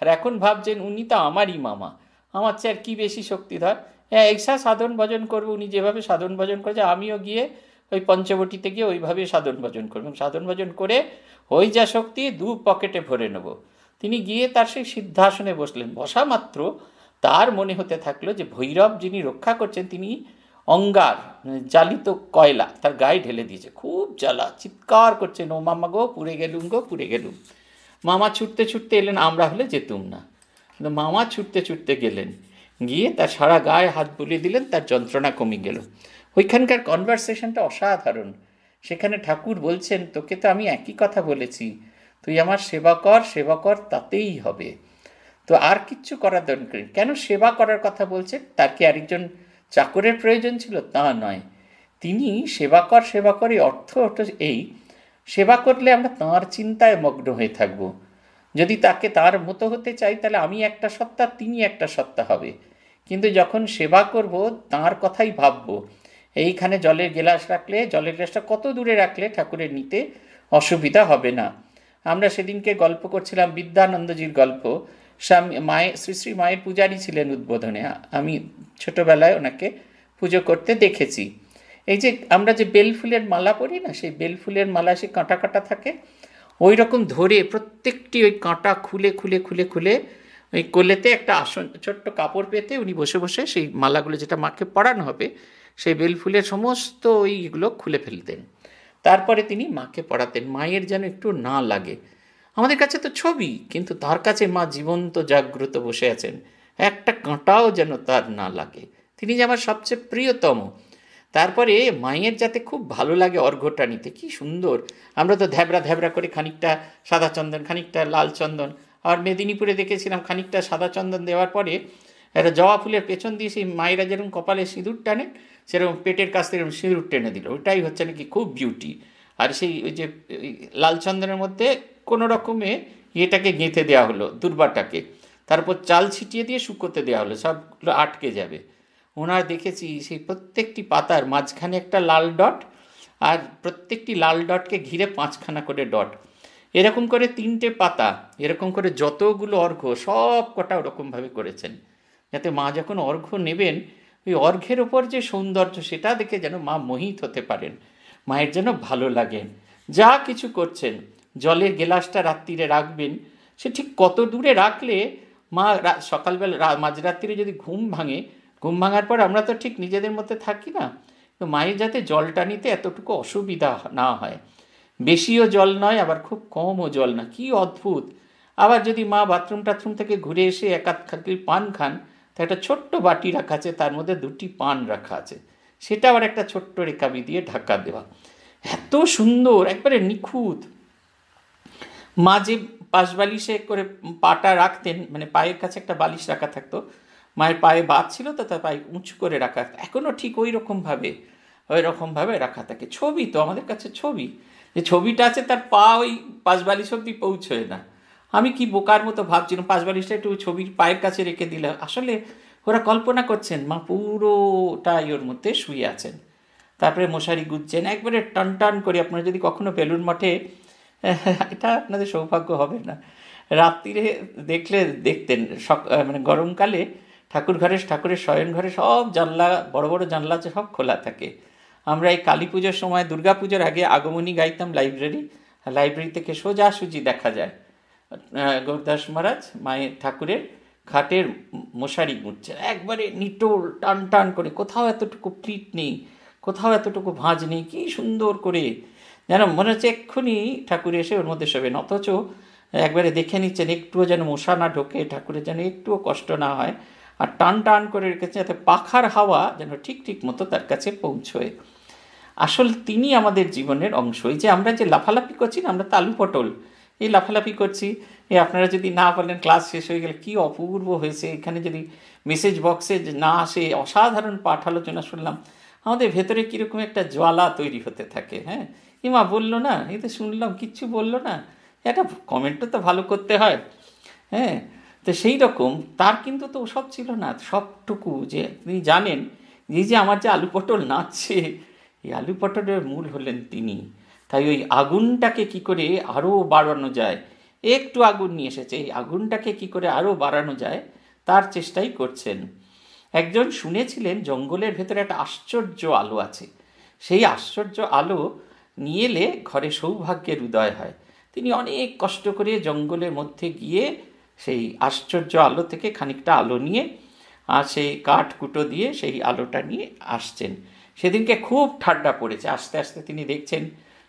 আর এখন ভাবছেন উনি তো আমারই মামা। আমার চেয়ে আর কি বেশি শক্তিধর? হ্যাঁ এইসা সাধন ভজন করব, উনি যেভাবে সাধন ভজন করেছে, আমিও গিয়ে ওই পঞ্চবটিতে গিয়ে ওইভাবে সাধন ভজন করব। সাধন ভজন করে ওই যা শক্তি, দু পকেটে ভরে নেব। তিনি গিয়ে তার সেই সিদ্ধাসনে বসলেন। বসা মাত্র তার মনে হতে থাকল যে ভৈরব যিনি রক্ষা করছেন, তিনি অঙ্গার মানে জালিত কয়লা, তার গায়ে ঢেলে দিয়েছে। খুব জ্বালা, চিৎকার করছেন ও মামা গো, পুড়ে গেলুম গো, পুড়ে গেলুম। মামা ছুটতে ছুটতে এলেন, আমরা হলে যেতুম না। কিন্তু মামা ছুটতে ছুটতে গেলেন, গিয়ে তার সারা গায়ে হাত বুলিয়ে দিলেন, তার যন্ত্রণা কমে গেল। ওইখানকার কনভারসেশনটা অসাধারণ। সেখানে ঠাকুর বলছেন, তোকে তো আমি একই কথা বলেছি, তুই আমার সেবা কর সেবা কর, তাতেই হবে। তো আর কিচ্ছু করার দরকার কেন সেবা করার কথা বলছেন? তার কি আরেকজন চাকরের প্রয়োজন ছিল তা নয়। তিনি সেবা কর, সেবা করে অর্থ এই, সেবা করলে আমরা তাঁর চিন্তায় মগ্ন হয়ে থাকব। যদি তাকে তার মতো হতে চাই, তাহলে আমি একটা সত্তা, তিনি একটা সত্তা হবে। কিন্তু যখন সেবা করব, তাঁর কথাই ভাববো। এইখানে জলের গ্লাস রাখলে, জলের গ্লাসটা কত দূরে রাখলে ঠাকুরের নিতে অসুবিধা হবে না। আমরা সেদিনকে গল্প করছিলাম বিদ্যানন্দজির গল্প। স্বামী, মায়ের, শ্রী শ্রী মায়ের পূজারী ছিলেন উদ্বোধনে। আমি ছোটবেলায় ওনাকে পুজো করতে দেখেছি। এই যে আমরা যে বেল ফুলের মালা পরি না, সেই বেল ফুলের মালা সে কাঁটা কাঁটা থাকে ওই রকম ধরে প্রত্যেকটি ওই কাঁটা খুলে খুলে খুলে খুলে ওই কোলেতে একটা আসন, ছোট্ট কাপড় পেতে উনি বসে বসে সেই মালাগুলো যেটা মাকে পড়ানো হবে, সেই বেল ফুলের সমস্ত ওইগুলো খুলে ফেলতেন। তারপরে তিনি মাকে পড়াতেন মায়ের যেন একটু না লাগে। আমাদের কাছে তো ছবি, কিন্তু তার কাছে মা জীবন্ত জাগ্রত বসে আছেন। একটা কাঁটাও যেন তার না লাগে। তিনি যে আমার সবচেয়ে প্রিয়তম। তারপরে মায়ের যাতে খুব ভালো লাগে অর্ঘ্যটা নিতে কি সুন্দর। আমরা তো ধ্যাবরা ধ্যাবরা করে খানিকটা সাদা চন্দন, খানিকটা লাল চন্দন, আর মেদিনীপুরে দেখেছিলাম খানিকটা সাদা চন্দন দেওয়ার পরে একটা জবা ফুলের পেছন দিয়ে সেই মায়েরা যেরকম কপালে সিঁদুর টানেন সেরকম পেটের কাছ থেকে সিঁদুর টেনে দিল। ওটাই হচ্ছে নাকি খুব বিউটি আর সেই ওই যে লাল চন্দনের মধ্যে কোনো রকমে ইয়েটাকে গেঁথে দেওয়া হলো দুর্বাটাকে তারপর চাল ছিটিয়ে দিয়ে শুকোতে দেওয়া হলো, সবগুলো আটকে যাবে। ওনার দেখেছি সেই প্রত্যেকটি পাতার মাঝখানে একটা লাল ডট আর প্রত্যেকটি লাল ডটকে ঘিরে পাঁচখানা করে ডট। এরকম করে তিনটে পাতা, এরকম করে যতগুলো অর্ঘ্য সব কটা ওরকমভাবে করেছেন। যাতে মা যখন অর্ঘ্য নেবেন, ওই অর্ঘ্যের ওপর যে সৌন্দর্য, সেটা দেখে যেন মা মোহিত হতে পারেন। মায়ের যেন ভালো লাগেন যা কিছু করছেন জলের গেলাসটা রাত্রিরে রাখবেন। সে ঠিক কত দূরে রাখলে মা সকালবেলা মাঝরাত্রিরে যদি ঘুম ভাঙে, ঘুম ভাঙার পর আমরা তো ঠিক নিজেদের মধ্যে থাকি না। তো মায়ের যাতে জলটা নিতে এতটুকু অসুবিধা না হয়। বেশিও জল নয়, আবার খুব কমও জল না। কি অদ্ভুত! আবার যদি মা বাথরুম টাথরুম থেকে ঘুরে এসে একাত খাকি পান খান, তা একটা ছোট্ট বাটি রাখা আছে, তার মধ্যে দুটি পান রাখা আছে। সেটা আবার একটা ছোট্ট রেকাবি দিয়ে ঢাকা দেওয়া। এত সুন্দর, একবারে নিখুঁত। মা যে পাশ বালিশে করে পাটা রাখতেন মানে পায়ের কাছে একটা বালিশ রাখা থাকতো। মায়ের পায়ে বাদ ছিল তো তার পায়ে উঁচু করে রাখা এখনও ঠিক ওই রকমভাবে ওই রকমভাবে রাখা থাকে। ছবি তো আমাদের কাছে ছবি। যে ছবিটা আছে তার পা ওই পাঁচ বালিশ অব্দি পৌঁছয় না। আমি কি বোকার মতো ভাবছিলাম পাঁচ বালিশটা একটু ছবির পায়ের কাছে রেখে দিলে। আসলে ওরা কল্পনা করছেন, মা পুরোটাই ওর মধ্যে শুয়ে আছেন। তারপরে মশারি গুজছেন। একবারে টান টান করে, আপনারা যদি কখনো বেলুন মঠে এটা আপনাদের সৌভাগ্য হবে না। রাত্রিরে দেখলে, দেখতেন মানে গরমকালে ঠাকুর ঘরে, ঠাকুরের শয়ন ঘরে সব জানলা, বড় বড় জানলা আছে, সব খোলা থাকে। আমরা এই কালী পুজোর সময়, দুর্গা পুজোর আগে আগমনী গাইতাম লাইব্রেরি। লাইব্রেরি থেকে সোজাসুজি দেখা যায়। গৌরদাস মহারাজ, মায়ের, ঠাকুরের খাটের মশারি গুঁজছে একবারে নিটোল, টান টান করে, কোথাও এতটুকু প্লিট নেই, কোথাও এতটুকু ভাঁজ নেই, কি সুন্দর করে যেন মনে হচ্ছে এক্ষুনি ঠাকুর এসে ওর মধ্যে শোবেন। অথচ একবারে দেখে নিচ্ছেন, একটুও যেন মশা না ঢোকে, ঠাকুরের যেন একটুও কষ্ট না হয়। আর টান টান করে রেখেছে যাতে পাখার হাওয়া যেন ঠিক ঠিক মতো তার কাছে পৌঁছয়। আসল তিনি আমাদের জীবনের অংশ। এই যে আমরা যে লাফালাফি করছি না, আমরা তালু পটল। এই লাফালাফি করছি, এই আপনারা যদি না বলেন ক্লাস শেষ হয়ে গেলে কী অপূর্ব হয়েছে। এখানে যদি মেসেজ বক্সে না আসে, অসাধারণ পাঠ আলোচনা শুনলাম। আমাদের ভেতরে কীরকম একটা জ্বালা তৈরি হতে থাকে হ্যাঁ? ইমা বলল না, এই তো শুনলাম, কিচ্ছু বলল না। একটা কমেন্টও তো ভালো করতে হয়। হ্যাঁ তো সেই রকম, তার কিন্তু তো ওসব ছিল না, সবটুকু যে তিনি জানেন, এই যে আমার যে আলু পটল নাচছে, এই আলু পটলের মূল হলেন তিনি। তাই ওই আগুনটাকে কি করে আরও বাড়ানো যায়, একটু আগুন নিয়ে এসেছে, এই আগুনটাকে কি করে আরও বাড়ানো যায়, তার চেষ্টাই করছেন। একজন শুনেছিলেন, জঙ্গলের ভেতরে একটা আশ্চর্য আলো আছে। সেই আশ্চর্য আলো নিয়ে এলে ঘরে সৌভাগ্যের উদয় হয়। তিনি অনেক কষ্ট করে জঙ্গলের মধ্যে গিয়ে সেই আশ্চর্য আলো থেকে খানিকটা আলো নিয়ে, আর সেই কাঠ কুটো দিয়ে সেই আলোটা নিয়ে আসছেন। সেদিনকে খুব ঠান্ডা পড়েছে। আস্তে আস্তে তিনি দেখছেন,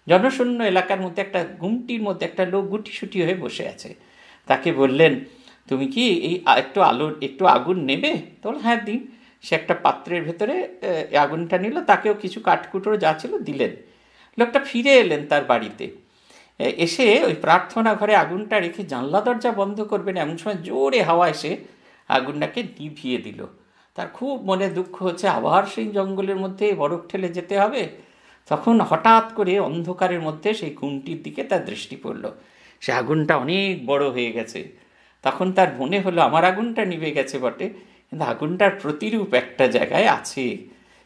জনশূন্য এলাকার মধ্যে একটা গুমটির মধ্যে একটা লোক গুটিসুটি হয়ে বসে আছে। তাকে বললেন, তুমি কি এই একটু আলো, একটু আগুন নেবে? তো হ্যাঁ দিন। সে একটা পাত্রের ভেতরে আগুনটা নিল। তাকেও কিছু কাঠকুটো যা ছিল দিলেন। লোকটা ফিরে এলেন তার বাড়িতে। এসে ওই প্রার্থনা ঘরে আগুনটা রেখে জানলা দরজা বন্ধ করবেন এমন সময় জোরে হাওয়া এসে আগুনটাকে নিভিয়ে দিল। তার খুব মনে দুঃখ হচ্ছে, আবার সেই জঙ্গলের মধ্যে বরফ ঠেলে যেতে হবে। তখন হঠাৎ করে অন্ধকারের মধ্যে সেই খুনটির দিকে তার দৃষ্টি পড়ল। সে আগুনটা অনেক বড় হয়ে গেছে। তখন তার মনে হলো, আমার আগুনটা নিভে গেছে বটে, কিন্তু আগুনটার প্রতিরূপ একটা জায়গায় আছে।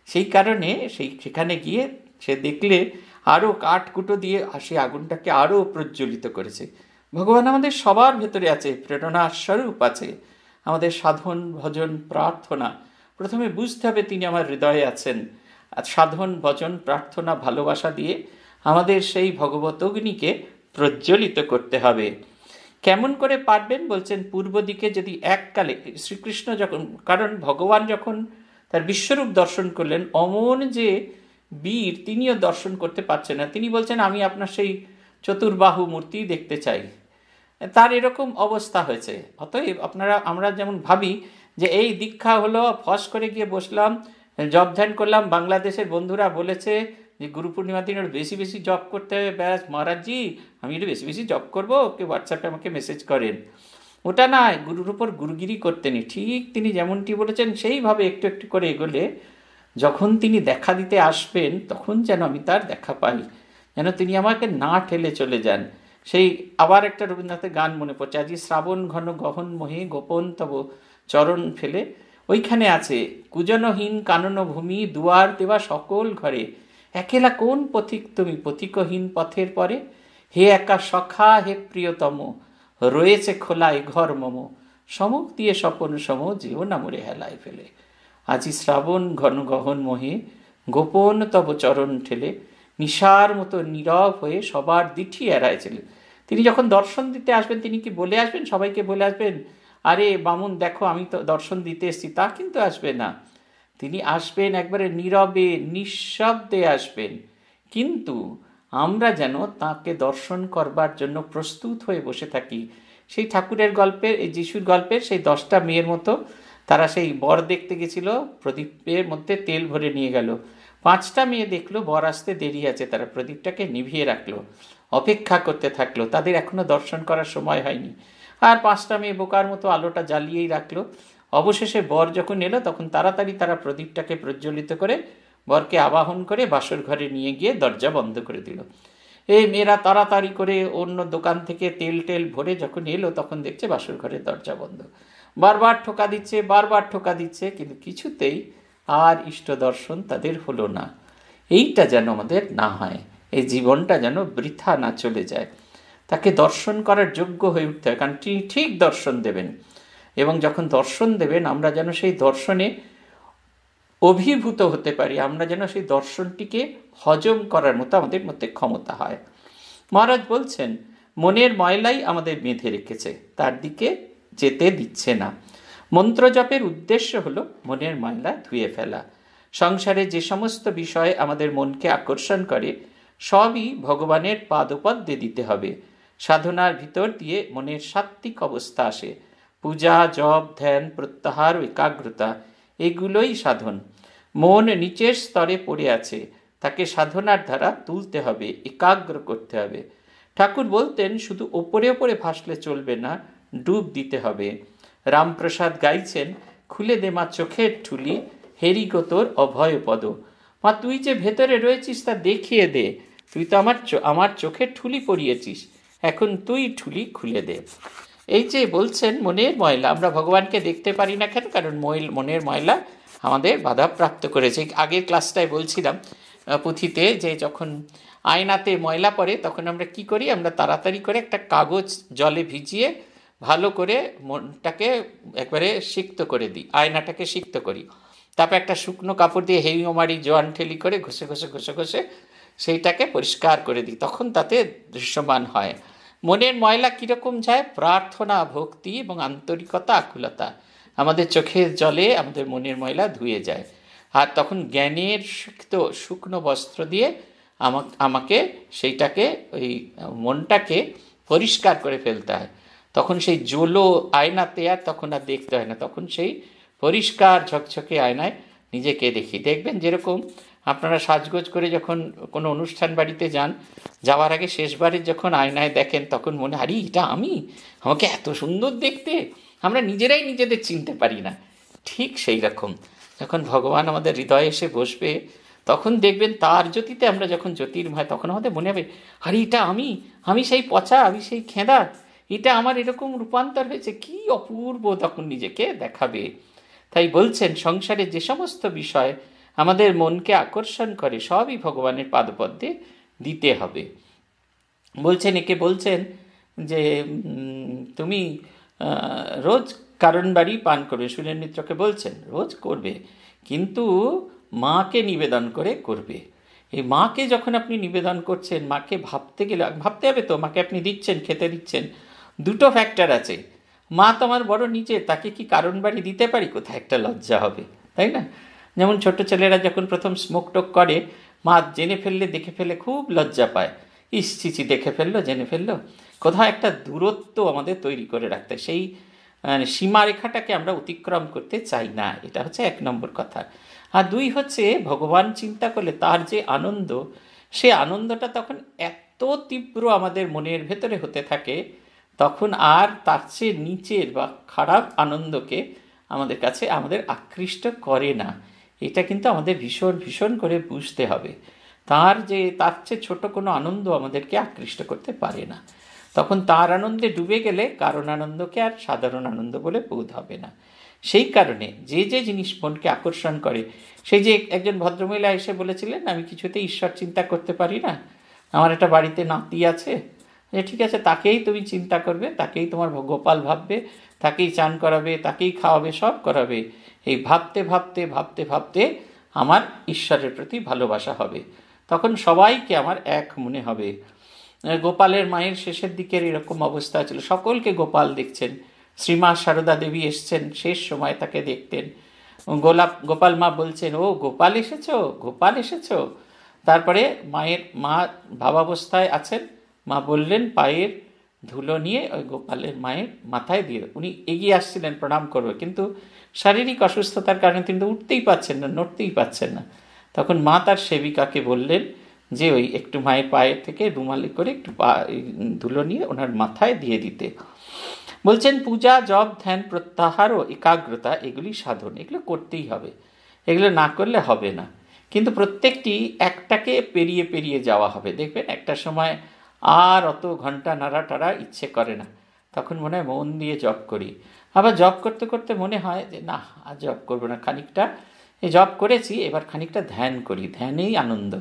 সেই কারণে সেই সেখানে গিয়ে সে দেখলে আরও কাঠকুটো দিয়ে সেই আগুনটাকে আরও প্রজ্বলিত করেছে। ভগবান আমাদের সবার ভেতরে আছে, প্রেরণার স্বরূপ আছে। আমাদের সাধন, ভজন, প্রার্থনা, প্রথমে বুঝতে হবে তিনি আমার হৃদয়ে আছেন। আর সাধন, ভজন, প্রার্থনা, ভালোবাসা দিয়ে আমাদের সেই ভগবত অগ্নিকে প্রজ্বলিত করতে হবে। কেমন করে পারবেন বলছেন, পূর্ব দিকে যদি এককালে শ্রীকৃষ্ণ যখন, কারণ ভগবান যখন তার বিশ্বরূপ দর্শন করলেন, অমন যে বীর তিনিও দর্শন করতে পারছেন না। তিনি বলছেন, আমি আপনার সেই চতুর্বাহু মূর্তি দেখতে চাই। তার এরকম অবস্থা হয়েছে। অতএব আপনারা, আমরা যেমন ভাবি যে এই দীক্ষা হলো, ফস করে গিয়ে বসলাম জব ধ্যান করলাম, বাংলাদেশের বন্ধুরা বলেছে যে গুরু পূর্ণিমা দিন বেশি বেশি জব করতে হবে। ব্যাস, মহারাজজি, আমি একটু বেশি বেশি জব করব ওকে হোয়াটসঅ্যাপে আমাকে মেসেজ করেন। ওটা নয় গুরুর উপর গুরুগিরি করতেনি ঠিক তিনি যেমনটি বলেছেন, সেইভাবে একটু একটু করে এগোলে যখন তিনি দেখা দিতে আসবেন, তখন যেন আমি তার দেখা পাই। যেন তিনি আমাকে না ঠেলে চলে যান। সেই আবার একটা রবীন্দ্রনাথের গান মনে পড়ছে। আজ শ্রাবণ ঘন গহন মহে গোপন তব চরণ ফেলে। ওইখানে আছে, কুজনহীন কানন ভূমি দুয়ার দেওয়া সকল ঘরে। একেলা কোন পথিক তুমি পথিকহীন পথের পরে? হে একা সখা, হে প্রিয়তম, রয়েছে খোলায় ঘর মম। সমুখ দিয়ে স্বপন সম, জীবন আমরে হেলায় ফেলে। আজি শ্রাবণ ঘন গহন মোহে, গোপন তব চরণ ঠেলে, নিশার মতো নীরব হয়ে সবার দিঠি এড়াইছিলেন তিনি যখন দর্শন দিতে আসবেন, তিনি কি বলে আসবেন? সবাইকে বলে আসবেন? আরে বামুন, দেখো, আমি তো দর্শন দিতে এসেছি, তা কিন্তু আসবে না। তিনি আসবেন একবারে নীরবে, নিঃশব্দে আসবেন। কিন্তু আমরা যেন তাকে দর্শন করবার জন্য প্রস্তুত হয়ে বসে থাকি। সেই ঠাকুরের গল্পের, এই যিশুর গল্পের, সেই দশটা মেয়ের মতো তারা সেই বর দেখতে গেছিল, প্রদীপের মধ্যে তেল ভরে নিয়ে গেল। পাঁচটা মেয়ে দেখল, বর আসতে দেরি আছে, তারা প্রদীপটাকে নিভিয়ে রাখল, অপেক্ষা করতে থাকল। তাদের এখনও দর্শন করার সময় হয়নি। আর পাঁচটা মেয়ে বোকার মতো আলোটা জ্বালিয়েই রাখল। অবশেষে বর যখন এলো, তখন তাড়াতাড়ি তারা প্রদীপটাকে প্রজ্বলিত করে বরকে আবাহন করে বাসর ঘরে নিয়ে গিয়ে দরজা বন্ধ করে দিল। এই মেয়েরা তাড়াতাড়ি করে অন্য দোকান থেকে তেল টেল ভরে যখন এলো, তখন দেখছে বাসর ঘরের দরজা বন্ধ। বারবার ঠোকা দিচ্ছে, বারবার ঠোকা দিচ্ছে, কিন্তু কিছুতেই আর ইষ্ট দর্শন তাদের হলো না। এইটা যেন আমাদের না হয়, এই জীবনটা যেন বৃথা না চলে যায়। তাকে দর্শন করার যোগ্য হয়ে উঠতে হয়, কারণ তিনি ঠিক দর্শন দেবেন। এবং যখন দর্শন দেবেন, আমরা যেন সেই দর্শনে অভিভূত হতে পারি, আমরা যেন সেই দর্শনটিকে হজম করার মতো আমাদের মধ্যে ক্ষমতা হয়। মহারাজ বলছেন, মনের ময়লাই আমাদের বেঁধে রেখেছে, তার দিকে যেতে দিচ্ছে না। মন্ত্র জপের উদ্দেশ্য হল মনের ময়লা ধুয়ে ফেলা। সংসারে যে সমস্ত বিষয় আমাদের মনকে আকর্ষণ করে, সবই ভগবানের পাদপদ্মে দিতে হবে। সাধনার ভিতর দিয়ে মনের সাত্ত্বিক অবস্থা আসে। পূজা, জপ, ধ্যান, প্রত্যাহার একাগ্রতা, এগুলোই সাধন। মন নিচের স্তরে পড়ে আছে। তাকে সাধনার দ্বারা তুলতে হবে, একাগ্র করতে হবে। ঠাকুর বলতেন, শুধু ওপরে ওপরে ভাসলে চলবে না ডুব দিতে হবে। রামপ্রসাদ গাইছেন, খুলে দে মা চোখের ঠুলি হেরিগো তোর অভয় পদ। মা, তুই যে ভেতরে রয়েছিস তা দেখিয়ে দে। তুই তো আমার আমার চোখের ঠুলি পরিয়েছিস। এখন তুই ঠুলি খুলে দে। এই যে বলছেন মনের ময়লা, আমরা ভগবানকে দেখতে পারি না কেন? কারণ মনের ময়লা আমাদের বাধাপ্রাপ্ত করেছে। আগের ক্লাসটায় বলছিলাম পুঁথিতে যে যখন আয়নাতে ময়লা পড়ে, তখন আমরা কি করি? আমরা তাড়াতাড়ি করে একটা কাগজ জলে ভিজিয়ে ভালো করে মনটাকে একবারে সিক্ত করে দিই, আয়নাটাকে সিক্ত করি। তারপর একটা শুকনো কাপড় দিয়ে হেইও মারি জোয়ান ঠেলি করে ঘষে ঘষে ঘষে ঘষে সেইটাকে পরিষ্কার করে দিই, তখন তাতে দৃশ্যমান হয়। মনের ময়লা কীরকম যায়? প্রার্থনা, ভক্তি এবং আন্তরিকতা, আকুলতা। আমাদের চোখের জলে আমাদের মনের ময়লা ধুয়ে যায়। আর তখন জ্ঞানের সিক্ত শুকনো বস্ত্র দিয়ে আমাকে সেইটাকে ওই মনটাকে পরিষ্কার করে ফেলতে হয়। তখন সেই জোলো আয়নাতে আর তখন আর দেখতে হয় না। তখন সেই পরিষ্কার ঝকঝকে আয়নায় নিজেকে দেখি। দেখবেন যেরকম আপনারা সাজগোজ করে যখন কোনো অনুষ্ঠান বাড়িতে যান, যাওয়ার আগে শেষবারের যখন আয়নায় দেখেন, তখন মনে হারি এটা আমি? আমাকে এত সুন্দর দেখতে? আমরা নিজেরাই নিজেদের চিনতে পারি না। ঠিক সেই রকম। যখন ভগবান আমাদের হৃদয়ে এসে বসবে, তখন দেখবেন তার জ্যোতিতে আমরা যখন জ্যোতির্ময়, তখন আমাদের মনে হবে, আরে, এটা আমি? আমি সেই পচা, আমি সেই খেঁদা? এটা আমার এরকম রূপান্তর হয়েছে, কি অপূর্ব তখন নিজেকে দেখাবে। তাই বলছেন, সংসারে যে সমস্ত বিষয় আমাদের মনকে আকর্ষণ করে, সবই ভগবানের পাদপদ্মে দিতে হবে। বলছেন, একে বলছেন যে তুমি রোজ কারণ বাড়ি পান করবে। সুরেন মিত্রকে বলছেন, রোজ করবে, কিন্তু মাকে নিবেদন করে করবে। এই মাকে যখন আপনি নিবেদন করছেন, মাকে ভাবতে গেলে, ভাবতে হবে তো, মাকে আপনি দিচ্ছেন, খেতে দিচ্ছেন দুটো ফ্যাক্টর আছে। মা তো আমার বড় নিচে তাকে কি কারণ বাড়ি দিতে পারি? কোথায় একটা লজ্জা হবে, তাই না? যেমন ছোট ছেলেরা যখন প্রথম স্মোক টোক করে, মা জেনে ফেললে, দেখে ফেলে খুব লজ্জা পায়। ইস চিচি দেখে ফেলল, জেনে ফেলল। কোথাও একটা দূরত্ব আমাদের তৈরি করে রাখতে, সেই মানে সীমারেখাটাকে আমরা অতিক্রম করতে চাই না, এটা হচ্ছে এক নম্বর কথা। আর দুই হচ্ছে, ভগবান চিন্তা করলে তার যে আনন্দ, সে আনন্দটা তখন এত তীব্র আমাদের মনের ভেতরে হতে থাকে তখন আর তার চেয়ে নিচের বা খারাপ আনন্দকে আমাদের কাছে আমাদের আকৃষ্ট করে না। এটা কিন্তু আমাদের ভীষণ ভীষণ করে বুঝতে হবে। তার যে, তার চেয়ে ছোট কোনো আনন্দ আমাদেরকে আকৃষ্ট করতে পারে না। তখন তার আনন্দে ডুবে গেলে কারণ আনন্দকে আর সাধারণ আনন্দ বলে বোধ হবে না। সেই কারণে যে যে জিনিস মনকে আকর্ষণ করে, সেই যে একজন ভদ্রমহিলা এসে বলেছিলেন, আমি কিছুতে ঈশ্বর চিন্তা করতে পারি না। আমার একটা বাড়িতে নাতি আছে যে ঠিক আছে, তাকেই তুমি চিন্তা করবে, তাকেই তোমার গোপাল ভাববে, তাকেই চান করাবে, তাকেই খাওয়াবে, সব করাবে। এই ভাবতে ভাবতে ভাবতে ভাবতে আমার ঈশ্বরের প্রতি ভালোবাসা হবে। তখন সবাইকে আমার এক মনে হবে। গোপালের মায়ের শেষের দিকের এরকম অবস্থা ছিল। সকলকে গোপাল দেখছেন। শ্রীমা সারদা দেবী এসছেন, শেষ সময় তাকে দেখতেন। গোলাপ, গোপাল মা বলছেন, ও, গোপাল এসেছ? গোপাল এসেছ? তারপরে মায়ের মা ভাবাবস্থায় আছেন। মা বললেন, পায়ের ধুলো নিয়ে ওই গোপালের মায়ের মাথায় দিয়ে উনি এগিয়ে আসছিলেন, প্রণাম করবে। কিন্তু শারীরিক অসুস্থতার কারণে তিনি উঠতেই পাচ্ছেন না, নড়তেই পাচ্ছেন না। তখন মা তার সেবিকাকে বললেন যে, ওই একটু মায়ের পায়ের থেকে রুমালি করে একটু ধুলো নিয়ে ওনার মাথায় দিয়ে দিতে। বলছেন, পূজা জব ধ্যান, প্রত্যাহার ও একাগ্রতা, এগুলি সাধন। এগুলো করতেই হবে। এগুলো না করলে হবে না। কিন্তু প্রত্যেকটি একটাকে পেরিয়ে পেরিয়ে যাওয়া হবে। দেখবেন একটা সময় আর অত ঘণ্টা নাড়া টাড়া ইচ্ছে করে না। তখন মনে হয় মন দিয়ে জব করি। আবার জব করতে করতে মনে হয় যে, না, আর জব করব না। খানিকটা এই জব করেছি, এবার খানিকটা ধ্যান করি। ধ্যানেই আনন্দ।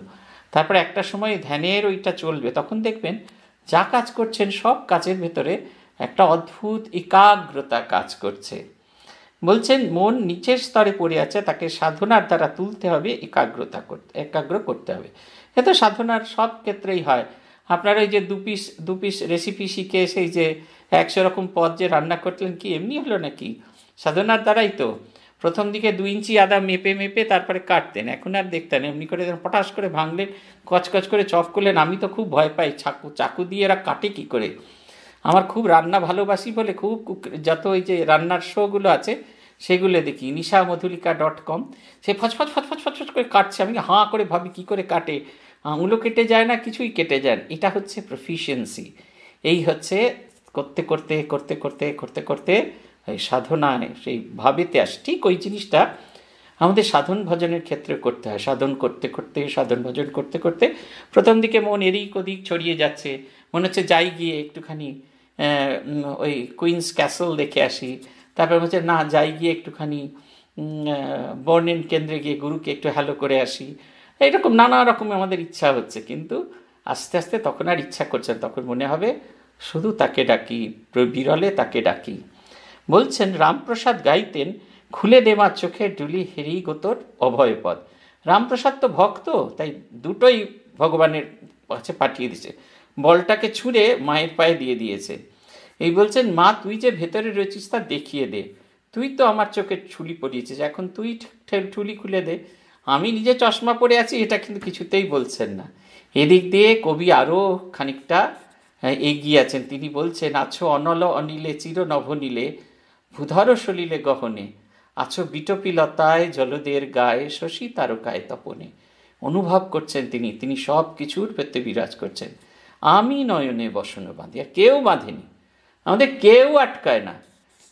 তারপরে একটা সময় ধ্যানের ওইটা চলবে। তখন দেখবেন যা কাজ করছেন সব কাজের ভেতরে একটা অদ্ভুত একাগ্রতা কাজ করছে। বলছেন, মন নিচের স্তরে পড়ে আছে, তাকে সাধনার দ্বারা তুলতে হবে, একাগ্রতা করতে, একাগ্র করতে হবে। এ তো সাধনার সব ক্ষেত্রেই হয়। আপনারা ওই যে দু পিস দু পিস রেসিপি শিখে সেই যে একশো রকম পদ যে রান্না করতেন কি এমনি হলো নাকি? সাধনার দ্বারাই তো। প্রথম দিকে দু ইঞ্চি আদা মেপে মেপে তারপরে কাটতেন। এখন আর দেখতেন এমনি করে পটাশ করে ভাঙলেন, কচকচ করে চপ করলেন। আমি তো খুব ভয় পাই চাকু চাকু দিয়ে এরা কাটে কী করে? আমার খুব রান্না ভালোবাসি বলে খুব যত ওই যে রান্নার শোগুলো আছে, সেগুলো দেখি। নিশা মধুলিকা ডট কম। সে ফচফচ ফচফচ ফচফচ করে কাটছে। আমি হাঁ করে ভাবি কি করে কাটে। আঙুলও কেটে যায় না, কিছুই কেটে যায় এটা হচ্ছে প্রফিসিয়েন্সি এই হচ্ছে করতে করতে করতে করতে করতে করতে সাধনায় সেই ভাবেতে আস। ঠিক ওই জিনিসটা আমাদের সাধন ভজনের ক্ষেত্রে করতে হয়। সাধন করতে করতে, সাধন ভজন করতে করতে প্রথম দিকে মন এদিক ওদিক ছড়িয়ে যাচ্ছে। মনে হচ্ছে যাই গিয়ে একটুখানি ওই কুইন্স ক্যাসেল দেখে আসি। তারপর হচ্ছে, না, যাই গিয়ে একটুখানি বর্ণেন কেন্দ্রে গিয়ে গুরুকে একটু হ্যালো করে আসি। এইরকম নানা রকম আমাদের ইচ্ছা হচ্ছে, কিন্তু আস্তে আস্তে তখন আর ইচ্ছা করছে তখন মনে হবে, শুধু তাকে ডাকি, বিরলে তাকে ডাকি। বলছেন, রামপ্রসাদ গাইতেন, খুলে দেমা চোখে ডুলি হেরি গোতর অভয়পদ রামপ্রসাদ তো ভক্ত, তাই দুটোই ভগবানের কাছে পাঠিয়ে দিছে বলটাকে ছুঁড়ে মায়ের পায়ে দিয়ে দিয়েছে। এই বলছেন, মা, তুই যে ভেতরে রয়েছিস তা দেখিয়ে দে। তুই তো আমার চোখে ঠুলি পরিয়েছিস, এখন তুই ঠুলি খুলে দে। আমি নিজে চশমা পরে আছি, এটা কিন্তু কিছুতেই বলছেন না। এদিক দিয়ে কবি আরও খানিকটা এগিয়ে আছেন। তিনি বলছেন, আছো অনল অনিলে, চির নভনীলে ভূধর সলিলে গহনে, আছো বিটপিলতায় জলদের গায়ে, শশী তারকায় তপনে। অনুভব করছেন তিনি তিনি সব কিছুর পেতে বিরাজ করছেন। আমি নয়নে বসন আর কেউ বাঁধেনি। আমাদের কেউ আটকায় না।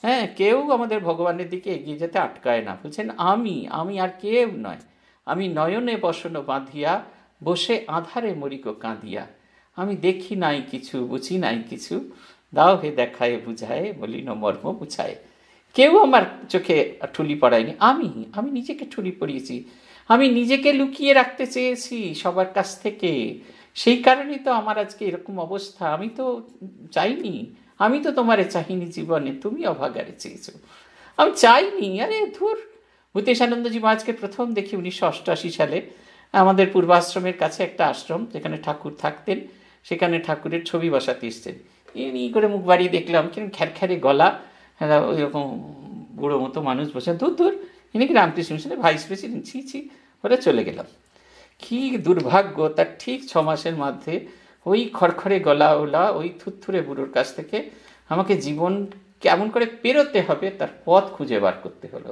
হ্যাঁ কেউ আমাদের ভগবানের দিকে এগিয়ে যেতে আটকায় না। বলছেন, আমি আমি আর কেউ নয়। আমি নয়নে বসন বাঁধিয়া, বসে আধারে মরিক কাঁদিয়া। আমি দেখি নাই কিছু, বুঝি নাই কিছু। দাও হে দেখায়, বুঝায় বলিন মর্ম বুঝায় কেউ আমার চোখে ঠুলি পড়ায়নি। আমি আমি নিজেকে ঠুলি পড়িয়েছি। আমি নিজেকে লুকিয়ে রাখতে চেয়েছি সবার কাছ থেকে। সেই কারণেই তো আমার আজকে এরকম অবস্থা। আমি তো চাইনি। আমি তো তোমারে চাহিনি জীবনে। তুমি অভাগারে চেয়েছো। আমি চাইনি। আরে ধুর ভূতেশানন্দজি আজকে প্রথম, দেখি উনিশশো অষ্টআশি সালে আমাদের পূর্বাশ্রমের কাছে একটা আশ্রম, যেখানে ঠাকুর থাকতেন, সেখানে ঠাকুরের ছবি বসাতে এসছেন। এমনি করে মুখ বাড়িয়ে দেখলাম কীরকম খ্যারখ্যারে গলা হ্যাঁ ওই রকম বুড়ো মতো মানুষ বসে, দূর দূর। ইনি কি রামকৃষ্ণ মিশনের ভাইস প্রেসিডেন্ট? ছি ছি, বলে চলে গেলাম। কি দুর্ভাগ্য, তার ঠিক ছ মাসের মধ্যে ওই খড়খড়ে গলা ওলা, ওই থুরথুরে বুড়োর কাছ থেকে আমাকে জীবন কেমন করে পেরোতে হবে, তার পথ খুঁজে বার করতে হলো।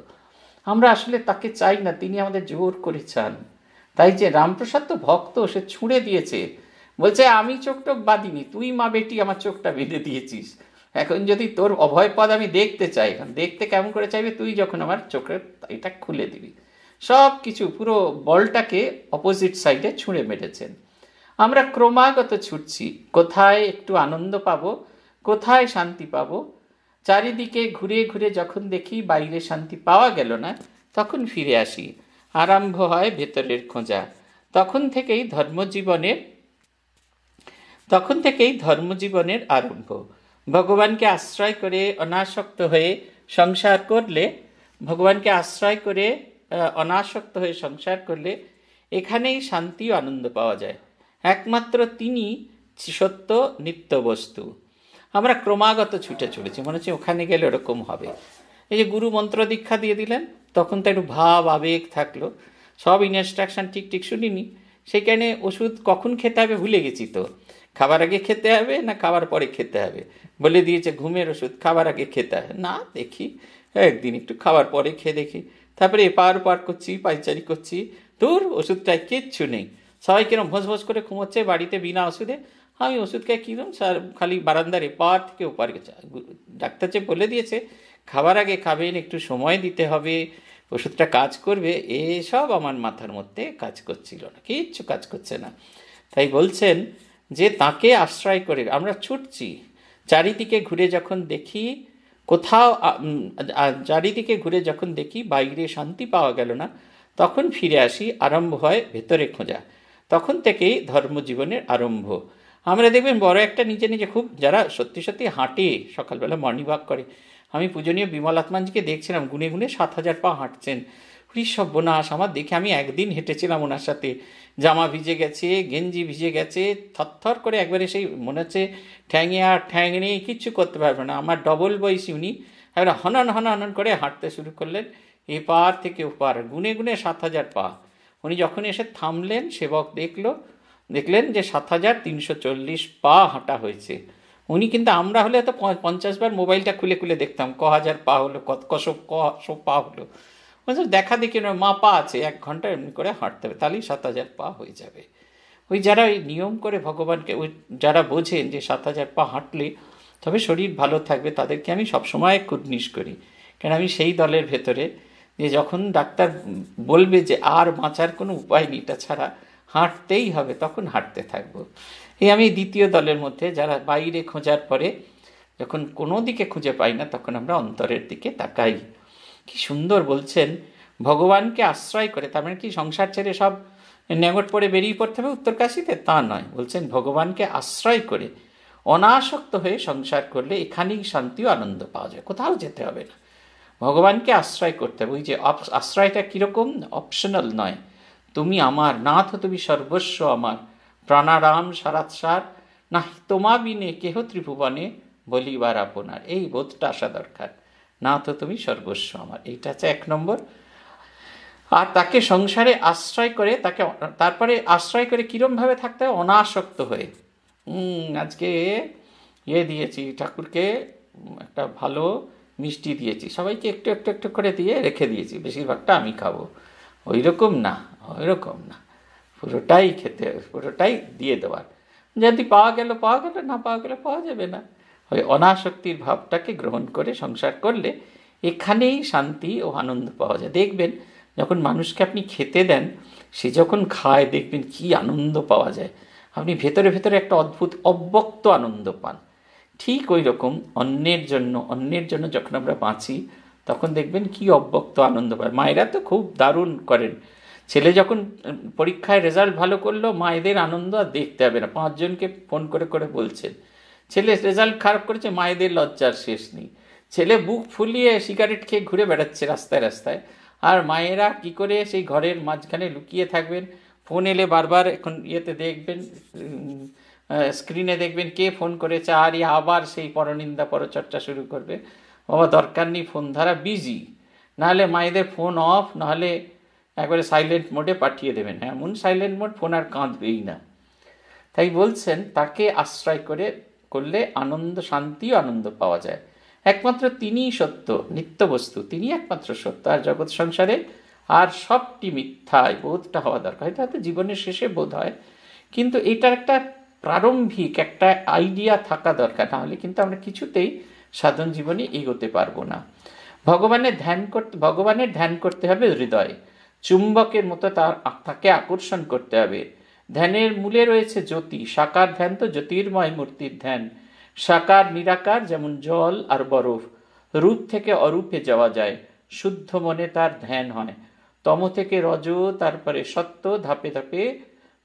আমরা আসলে তাকে চাই না, তিনি আমাদের জোর করে চান। তাই যে রামপ্রসাদ তো ভক্ত, সে ছুঁড়ে দিয়েছে। বলছে, আমি চোখটোক বাঁধিনি, তুই মা বেটি, আমার চোখটা বেঁধে দিয়েছিস। এখন যদি তোর অভয় পদ আমি দেখতে চাই, এখন দেখতে কেমন করে চাইবে? তুই যখন আমার চোখের এটা খুলে দিবি। সব কিছু পুরো বলটাকে অপোজিট সাইডে ছুঁড়ে মেরেছেন। আমরা ক্রমাগত ছুটছি। কোথায় একটু আনন্দ পাবো, কোথায় শান্তি পাব চারিদিকে ঘুরে ঘুরে যখন দেখি বাইরে শান্তি পাওয়া গেল না, তখন ফিরে আসি। আরম্ভ হয় ভেতরের খোঁজা। তখন থেকেই ধর্মজীবনের, তখন থেকেই ধর্মজীবনের আরম্ভ। ভগবানকে আশ্রয় করে অনাসক্ত হয়ে সংসার করলে, ভগবানকে আশ্রয় করে অনাসক্ত হয়ে সংসার করলে এখানেই শান্তি আনন্দ পাওয়া যায়। একমাত্র তিনি সত্য নিত্য বস্তু। আমরা ক্রমাগত ছুটে চলেছি, মনে হচ্ছে ওখানে গেলে ওরকম হবে। এই যে গুরু মন্ত্র দীক্ষা দিয়ে দিলেন, তখন তো একটু ভাব, আবেগ থাকল। সব ইনস্ট্রাকশন ঠিক ঠিক শুনিনি। সেখানে ওষুধ কখন খেতে হবে ভুলে গেছি তো। খাবার আগে খেতে হবে না খাবার পরে খেতে হবে? বলে দিয়েছে ঘুমের ওষুধ, খাবার আগে খেতে হবে। না, দেখি। একদিন একটু খাবার পরে খেয়ে দেখি। তারপরে এপার পার করছি, পাইচারি করছি। তোর ওষুধটায় কিচ্ছু নেই। সবাই কিরম ভোস ভোস করে ঘুমোচ্ছে বাড়িতে বিনা ওষুধে। আমি ওষুধ খেয়ে কিরম স্যার, খালি বারান্দার এপার থেকে ওপার ডাক্তার যে বলে দিয়েছে, খাবার আগে খাবেন, একটু সময় দিতে হবে, ওষুধটা কাজ করবে, এসব আমার মাথার মধ্যে কাজ করছিল না, কিচ্ছু কাজ করছে না। তাই বলছেন যে তাকে আশ্রয় করে, আমরা ছুটছি, চারিদিকে ঘুরে যখন দেখি, কোথাও চারিদিকে ঘুরে যখন দেখি, বাইরে শান্তি পাওয়া গেল না, তখন ফিরে আসি, আরম্ভ হয় ভেতরে খোঁজা। তখন থেকেই ধর্মজীবনের আরম্ভ। আমরা দেখবেন বড় একটা নিজে নিজে খুব যারা সত্যি সত্যি হাঁটে, সকালবেলা মর্নিং ওয়াক করে, আমি পূজনীয় বিমল আত্মানজিকে দেখছিলাম, গুনে গুনে সাত হাজার পা হাঁটছেন। সর্বনাশ, আমার দেখে আমি একদিন হেঁটেছিলাম ওনার সাথে। জামা ভিজে গেছে, গেঞ্জি ভিজে গেছে, থরথর করে একবারে সেই মনে হচ্ছে ঠ্যাঙে আর ঠ্যাং নিয়ে কিচ্ছু করতে পারবে না। আমার ডবল বয়সী উনি একবার হনন হনন হনন করে হাঁটতে শুরু করলেন, এপার থেকে ওপার, গুনে গুনে সাত হাজার পা। উনি যখন এসে থামলেন, সেবক দেখল দেখলেন যে সাত হাজার তিনশো চল্লিশ পা হাঁটা হয়েছে। উনি কিন্তু আমরা হলে তো পঞ্চাশ বার মোবাইলটা খুলে খুলে দেখতাম, ক হাজার পা হলো কত কশো কশো পা হলো। দেখা দেখি মা পা আছে, এক ঘণ্টা এমনি করে হাঁটতে হবে, তাহলেই সাত হাজার পা হয়ে যাবে। ওই যারা ওই নিয়ম করে ভগবানকে, ওই যারা বোঝেন যে সাত হাজার পা হাঁটলে তবে শরীর ভালো থাকবে, তাদেরকে আমি সবসময় কুটনিস করি। কেন আমি সেই দলের ভেতরে যে যখন ডাক্তার বলবে যে আর বাঁচার কোনো উপায় নেই এটা ছাড়া হাঁটতেই হবে, তখন হাঁটতে থাকব। এই আমি দ্বিতীয় দলের মধ্যে, যারা বাইরে খোঁজার পরে যখন কোনো দিকে খুঁজে পাই না, তখন আমরা অন্তরের দিকে তাকাই। কি সুন্দর বলছেন, ভগবানকে আশ্রয় করে, তার মানে কি সংসার ছেড়ে সব নেগট পরে বেরিয়ে পড়তে হবে উত্তরকাশিতে? তা নয়, বলছেন ভগবানকে আশ্রয় করে অনাসক্ত হয়ে সংসার করলে এখানেই শান্তি ও আনন্দ পাওয়া যায়, কোথাও যেতে হবে না। ভগবানকে আশ্রয় করতে হবে, ওই যে আশ্রয়টা কীরকম? অপশনাল নয়। তুমি আমার, নাথ তুমি সর্বস্ব আমার। প্রাণারাম সারাৎসার না তোমা বিনে কেহ ত্রিভুবনে বলিবার আপনার। এই বোধটা আসা দরকার। না তো তুমি সর্বস্ব আমার। এইটা হচ্ছে এক নম্বর। আর তাকে সংসারে আশ্রয় করে, তাকে তারপরে আশ্রয় করে কীরমভাবে থাকতে হয়? অনাসক্ত হয়ে। আজকে ইয়ে দিয়েছি, ঠাকুরকে একটা ভালো মিষ্টি দিয়েছি। সবাইকে একটু একটু একটু করে দিয়ে রেখে দিয়েছি। বেশিরভাগটা আমি খাব। ওই রকম না। ওই রকম না পুরোটাই খেতে পুরোটাই দিয়ে দেওয়ার যদি পাওয়া গেল পাওয়া গেল না পাওয়া গেলে পাওয়া যাবে না ওই অনাসক্তির ভাবটাকে গ্রহণ করে সংসার করলে এখানেই শান্তি ও আনন্দ পাওয়া যায়। দেখবেন, যখন মানুষকে আপনি খেতে দেন, সে যখন খায়, দেখবেন কি আনন্দ পাওয়া যায়। আপনি ভেতরে ভেতরে একটা অদ্ভুত, অব্যক্ত আনন্দ পান। ঠিক ওই রকম অন্যের জন্য অন্যের জন্য যখন আমরা বাঁচি, তখন দেখবেন কি অব্যক্ত আনন্দ পায়। মায়েরা তো খুব দারুণ করেন। ছেলে যখন পরীক্ষায় রেজাল্ট ভালো করল মায়েদের আনন্দ আর দেখতে হবে না। পাঁচজনকে ফোন করে করে বলছেন ছেলে রেজাল্ট খারাপ করেছে মায়েদের লজ্জার শেষ নেই। ছেলে বুক ফুলিয়ে সিগারেট খেয়ে ঘুরে বেড়াচ্ছে রাস্তায় রাস্তায়। আর মায়েরা কি করে সেই ঘরের মাঝখানে লুকিয়ে থাকবেন? ফোন এলে বারবার এখন ইয়েতে দেখবেন স্ক্রিনে দেখবেন কে ফোন করেছে, আর আবার সেই পরনিন্দা পরচর্চা শুরু করবে। বাবা, দরকার নেই ফোন ধরা বিজি নাহলে মায়েদের ফোন অফ নাহলে একবারে সাইলেন্ট মোডে পাঠিয়ে দেবেন। হ্যাঁ এমন সাইলেন্ট মোড ফোন আর কাঁদবেই না। তাই বলছেন, তাকে আশ্রয় করে, করলে আনন্দ শান্তি আনন্দ পাওয়া যায়। একমাত্র তিনিই সত্য, নিত্য বস্তু। তিনি একমাত্র সত্য। আর জগৎ সংসারে আর সবটি মিথ্যায় বোধটা হওয়া দরকার। হয়তো হয়তো জীবনের শেষে বোধ হয়। কিন্তু এটার একটা প্রারম্ভিক, একটা আইডিয়া থাকা দরকার। নাহলে কিন্তু আমরা কিছুতেই সাধন জীবনে এগোতে পারব না। ভগবানের ধ্যান করতে, ভগবানের ধ্যান করতে হবে হৃদয়। চুম্বকের মতো তার তাকে আকর্ষণ করতে হবে। ধ্যানের মূলে রয়েছে জ্যোতি। সাকার ধ্যান তো জ্যোতির্ময় মূর্তির ধ্যান। সাকার নিরাকার যেমন জল আর বরফ, রূপ থেকে অরূপে যাওয়া যায়। শুদ্ধ মনে তার ধ্যান হয়। তম থেকে রজ, তারপরে সত্য, ধাপে ধাপে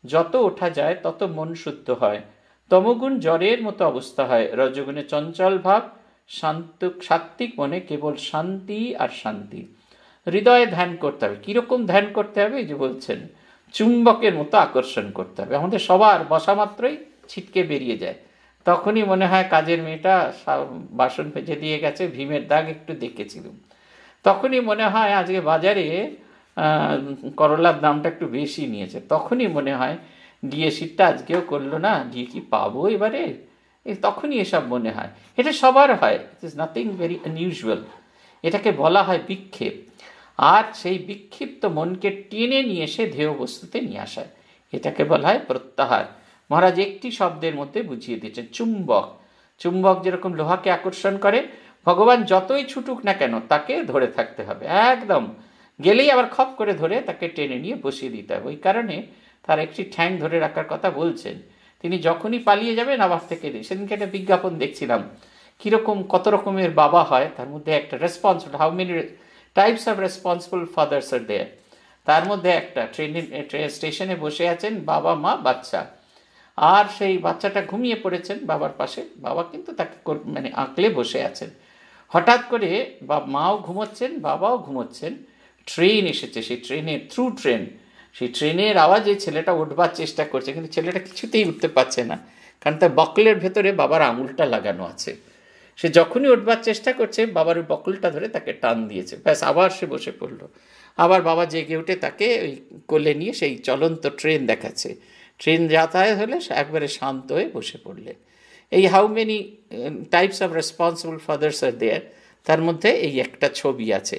যত ওঠা যায় তত মন শুদ্ধ হয়। তমগুণ জ্বরের মতো অবস্থা হয়। রজগুণে চঞ্চল ভাব, শান্ত সাত্বিক মনে কেবল শান্তি আর শান্তি। হৃদয়ে ধ্যান করতে হবে। কীরকম ধ্যান করতে হবে? যে বলছেন, চুম্বকের মতো আকর্ষণ করতে হবে। আমাদের সবার বসা মাত্রই ছিটকে বেরিয়ে যায়। তখনই মনে হয় কাজের মেয়েটা বাসন ভেজে দিয়ে গেছে, ভীমের দাগ একটু দেখেছিলাম তখনই মনে হয় আজকে বাজারে করলার দামটা একটু বেশি নিয়েছে। তখনই মনে হয় ডিএ সিটটা আজকেও করল না ডিএ কি পাবো এবারে? তখনই এসব মনে হয়। এটা সবার হয়। It is nothing very unusual এটাকে বলা হয় বিক্ষেপ। আর সেই বিক্ষিপ্ত মনকে টেনে নিয়ে এসে ধেয় বস্তুতে নিয়ে আসায়। এটাকে বলা হয় প্রত্যাহার। মহারাজ একটি শব্দের মধ্যে বুঝিয়ে দিয়েছেন, চুম্বক। চুম্বক যেরকম লোহাকে আকর্ষণ করে, ভগবান যতই ছুটুক না কেন তাকে ধরে থাকতে হবে। একদম। গেলেই আবার খপ করে ধরে তাকে টেনে নিয়ে বসিয়ে দিতে হবে। ওই কারণে তার একটি ঠ্যাং ধরে রাখার কথা বলছেন। তিনি যখনই পালিয়ে যাবেন, আবার থেকে সেদিনকে একটা বিজ্ঞাপন দেখছিলাম। কীরকম, কত রকমের বাবা হয়, তার মধ্যে একটা responsible how many types of responsible fathers are there তার মধ্যে একটা, ট্রেনে স্টেশনে বসে আছেন বাবা, মা, বাচ্চা। আর সেই বাচ্চাটা ঘুমিয়ে পড়েছেন বাবার পাশে। বাবা কিন্তু তাকে মানে আঁকলে বসে আছেন। হঠাৎ করে বা, মাও ঘুমোচ্ছেন, বাবাও ঘুমোচ্ছেন। ট্রেন এসেছে, সেই ট্রেনের, থ্রু ট্রেন। সেই ট্রেনের আওয়াজে ছেলেটা উঠবার চেষ্টা করছে, কিন্তু ছেলেটা কিছুতেই উঠতে পারছে না। কারণ তার বকলের ভেতরে বাবার আঙুলটা লাগানো আছে। সে যখনই উঠবার চেষ্টা করছে, বাবার ওই বকলটা ধরে তাকে টান দিয়েছে। ব্যাস, আবার সে বসে পড়ল। আবার বাবা জেগে উঠে তাকে ওই কোলে নিয়ে সেই চলন্ত ট্রেন দেখাচ্ছে। ট্রেন যাতায়াত হলে একবারে শান্ত হয়ে বসে পড়লেন এই how many types of responsible fathers are there তার মধ্যে এই একটা ছবি আছে।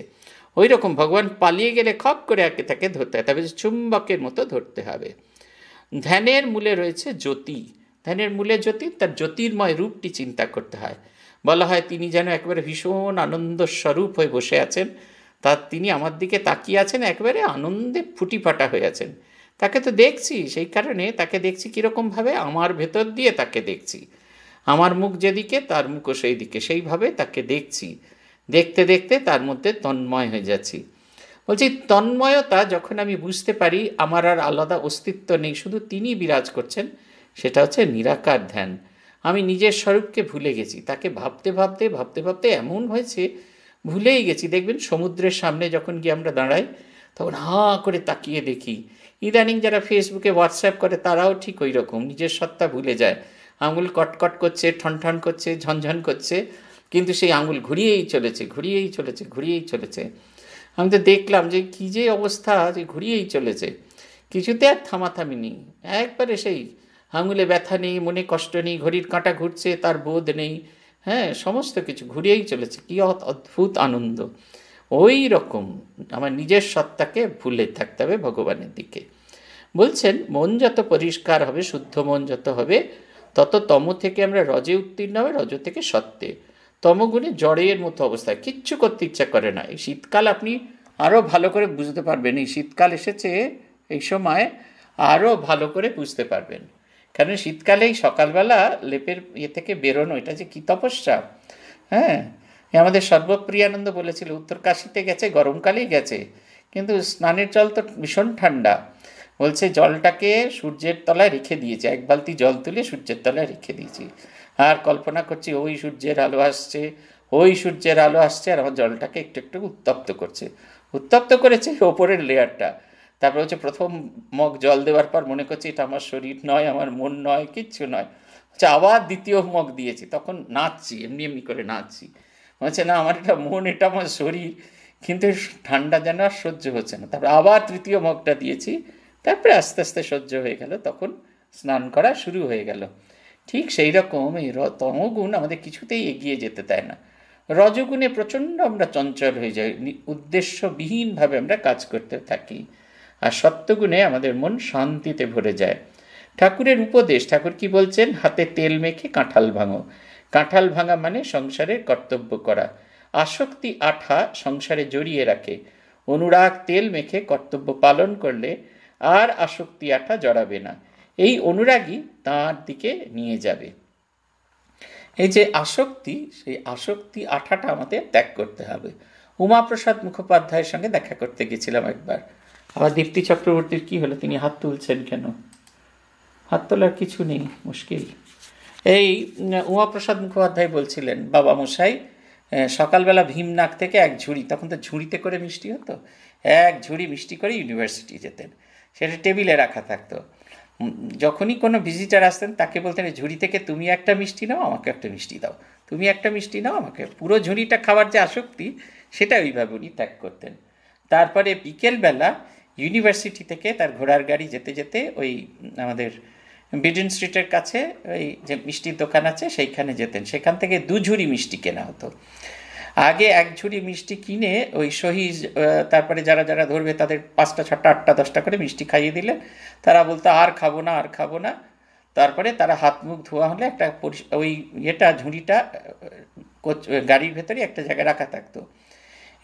ওই রকম ভগবান পালিয়ে গেলে খপ করে আগে তাকে ধরতে হয়, তবে চুম্বকের মতো ধরতে হবে। ধ্যানের মূলে রয়েছে জ্যোতি। ধ্যানের মূলে জ্যোতি, তার জ্যোতির্ময় রূপটি চিন্তা করতে হয়। বলা হয়, তিনি যেন একবারে ভীষণ আনন্দ স্বরূপ হয়ে বসে আছেন। তা তিনি আমার দিকে তাকিয়ে আছেন, একবারে আনন্দে ফুটি ফাটা হয়ে আছেন। তাকে তো দেখছি, সেই কারণে তাকে দেখছি কীরকমভাবে, আমার ভেতর দিয়ে তাকে দেখছি। আমার মুখ যেদিকে, তার মুখও সেই দিকে সেইভাবে তাকে দেখছি। দেখতে দেখতে তার মধ্যে তন্ময় হয়ে যাচ্ছি। বলছি, তন্ময়তা যখন আমি বুঝতে পারি, আমার আর আলাদা অস্তিত্ব নেই। শুধু তিনি বিরাজ করছেন, সেটা হচ্ছে নিরাকার ধ্যান। আমি নিজের স্বরূপকে ভুলে গেছি। তাকে ভাবতে ভাবতে ভাবতে ভাবতে এমন হয়েছে, ভুলেই গেছি। দেখবেন সমুদ্রের সামনে যখন গিয়ে আমরা দাঁড়াই, তখন হাঁ করে তাকিয়ে দেখি। ইদানিং যারা ফেসবুকে হোয়াটসঅ্যাপ করে, তারাও ঠিক ওই রকম নিজের সত্তা ভুলে যায়। আঙুল কটকট করছে ঠন ঠন করছে, ঝনঝন করছে। কিন্তু সেই আঙুল ঘুরিয়েই চলেছে ঘুরিয়েই চলেছে ঘুরিয়েই চলেছে। আমি তো দেখলাম যে কী যে অবস্থা, যে ঘুরিয়েই চলেছে। কিছুতে আর থামাথামি নেই। একবারে সেই আঙুলে ব্যথা নেই, মনে কষ্ট নেই, ঘড়ির কাঁটা ঘুরছে, তার বোধ নেই। হ্যাঁ সমস্ত কিছু ঘুরিয়েই চলেছে। কী অদ্ভুত আনন্দ। ওই রকম আমার নিজের সত্তাকে ভুলে থাকতে হবে ভগবানের দিকে। বলছেন, মন যত পরিষ্কার হবে, শুদ্ধ মন যত হবে, তত তম থেকে আমরা রজে উত্তীর্ণ হবে রজ থেকে সত্যে। তমগুণে জড়ের মতো অবস্থায় কিচ্ছু করতে ইচ্ছা করে না। এই শীতকাল আপনি আরও ভালো করে বুঝতে পারবেন। এই শীতকাল এসেছে, এই সময় আরও ভালো করে বুঝতে পারবেন। কারণ শীতকালেই সকালবেলা লেপের ইয়ে থেকে বেরোনো, এটা যে কী তপস্যা? হ্যাঁ? আমাদের সর্বপ্রিয়ানন্দ বলেছিল, উত্তর কাশিতে গেছে, গরমকালেই গেছে, কিন্তু স্নানের জল তো ভীষণ ঠান্ডা। বলছে, জলটাকে সূর্যের তলায় রেখে দিয়েছে, এক বালতি জল তুলে সূর্যের তলায় রেখে দিয়েছি। আর কল্পনা করছি, ওই সূর্যের আলো আসছে, ওই সূর্যের আলো আসছে, আর আমার জলটাকে একটু একটু উত্তপ্ত করছে। উত্তপ্ত করেছে ওপরের লেয়ারটা তারপর হচ্ছে প্রথম মগ জল দেওয়ার পর মনে করছি এটা আমার শরীর নয়, আমার মন নয়, কিচ্ছু নয়। হচ্ছে আবার দ্বিতীয় মগ দিয়েছি, তখন নাচছি, এমনি এমনি করে নাচছি। হচ্ছে না, আমার এটা মন, এটা আমার শরীর, কিন্তু ঠান্ডা যেন আর সহ্য হচ্ছে না। তারপর আবার তৃতীয় মগটা দিয়েছি, তারপরে আস্তে আস্তে সহ্য হয়ে গেল, তখন স্নান করা শুরু হয়ে গেল। ঠিক সেই রকম এই তমগুণ আমাদের কিছুতেই এগিয়ে যেতে দেয় না। রজগুণে প্রচণ্ড আমরা চঞ্চল হয়ে যাই, উদ্দেশ্যবিহীনভাবে আমরা কাজ করতে থাকি। আর সত্যগুণে আমাদের মন শান্তিতে ভরে যায়। ঠাকুরের উপদেশ, ঠাকুর কি বলছেন? হাতে তেল মেখে কাঁঠাল ভাঙো। কাঁঠাল ভাঙা মানে সংসারের কর্তব্য করা। আসক্তি আঠা সংসারে জড়িয়ে রাখে। অনুরাগ তেল মেখে কর্তব্য পালন করলে আর আসক্তি আঠা জড়াবে না। এই অনুরাগই তার দিকে নিয়ে যাবে। এই যে আসক্তি, সেই আসক্তি আঠাটা আমাদের ত্যাগ করতে হবে। উমাপ্রসাদ মুখোপাধ্যায়ের সঙ্গে দেখা করতে গেছিলাম একবার। আবার দীপ্তি চক্রবর্তীর কি হলো? তিনি হাত তুলছেন কেন? হাত তোলার কিছু নেই, মুশকিল। এই উমাপ্রসাদ মুখোপাধ্যায় বলছিলেন, বাবা মশাই সকালবেলা ভীমনাক থেকে এক ঝুড়ি, তখন তো ঝুড়িতে করে মিষ্টি হতো, এক ঝুড়ি মিষ্টি করে ইউনিভার্সিটি যেতেন। সেটা টেবিলে রাখা থাকতো। যখনই কোনো ভিজিটার আসতেন, তাকে বলতেন ঝুড়ি থেকে তুমি একটা মিষ্টি নাও, আমাকে একটা মিষ্টি দাও। তুমি একটা মিষ্টি নাও, আমাকে পুরো ঝুড়িটা খাবার যে আসক্তি, সেটা ওইভাবে উনি ত্যাগ করতেন। তারপরে বিকেলবেলা ইউনিভার্সিটি থেকে তার ঘোড়ার গাড়ি যেতে যেতে ওই আমাদের বিডিন স্ট্রিটের কাছে ওই যে মিষ্টির দোকান আছে, সেইখানে যেতেন। সেখান থেকে দু ঝুড়ি মিষ্টি কেনা হতো। আগে এক ঝুড়ি মিষ্টি কিনে ওই সহি তারপরে যারা যারা ধরবে তাদের পাঁচটা, ছটা, আটটা, দশটা করে মিষ্টি খাইয়ে দিলে তারা বলতো, আর খাব না, আর খাব না। তারপরে তারা হাত মুখ ধোয়া হলে একটা ওই ইয়েটা, ঝুড়িটা গাড়ির ভেতরে একটা জায়গায় রাখা থাকতো।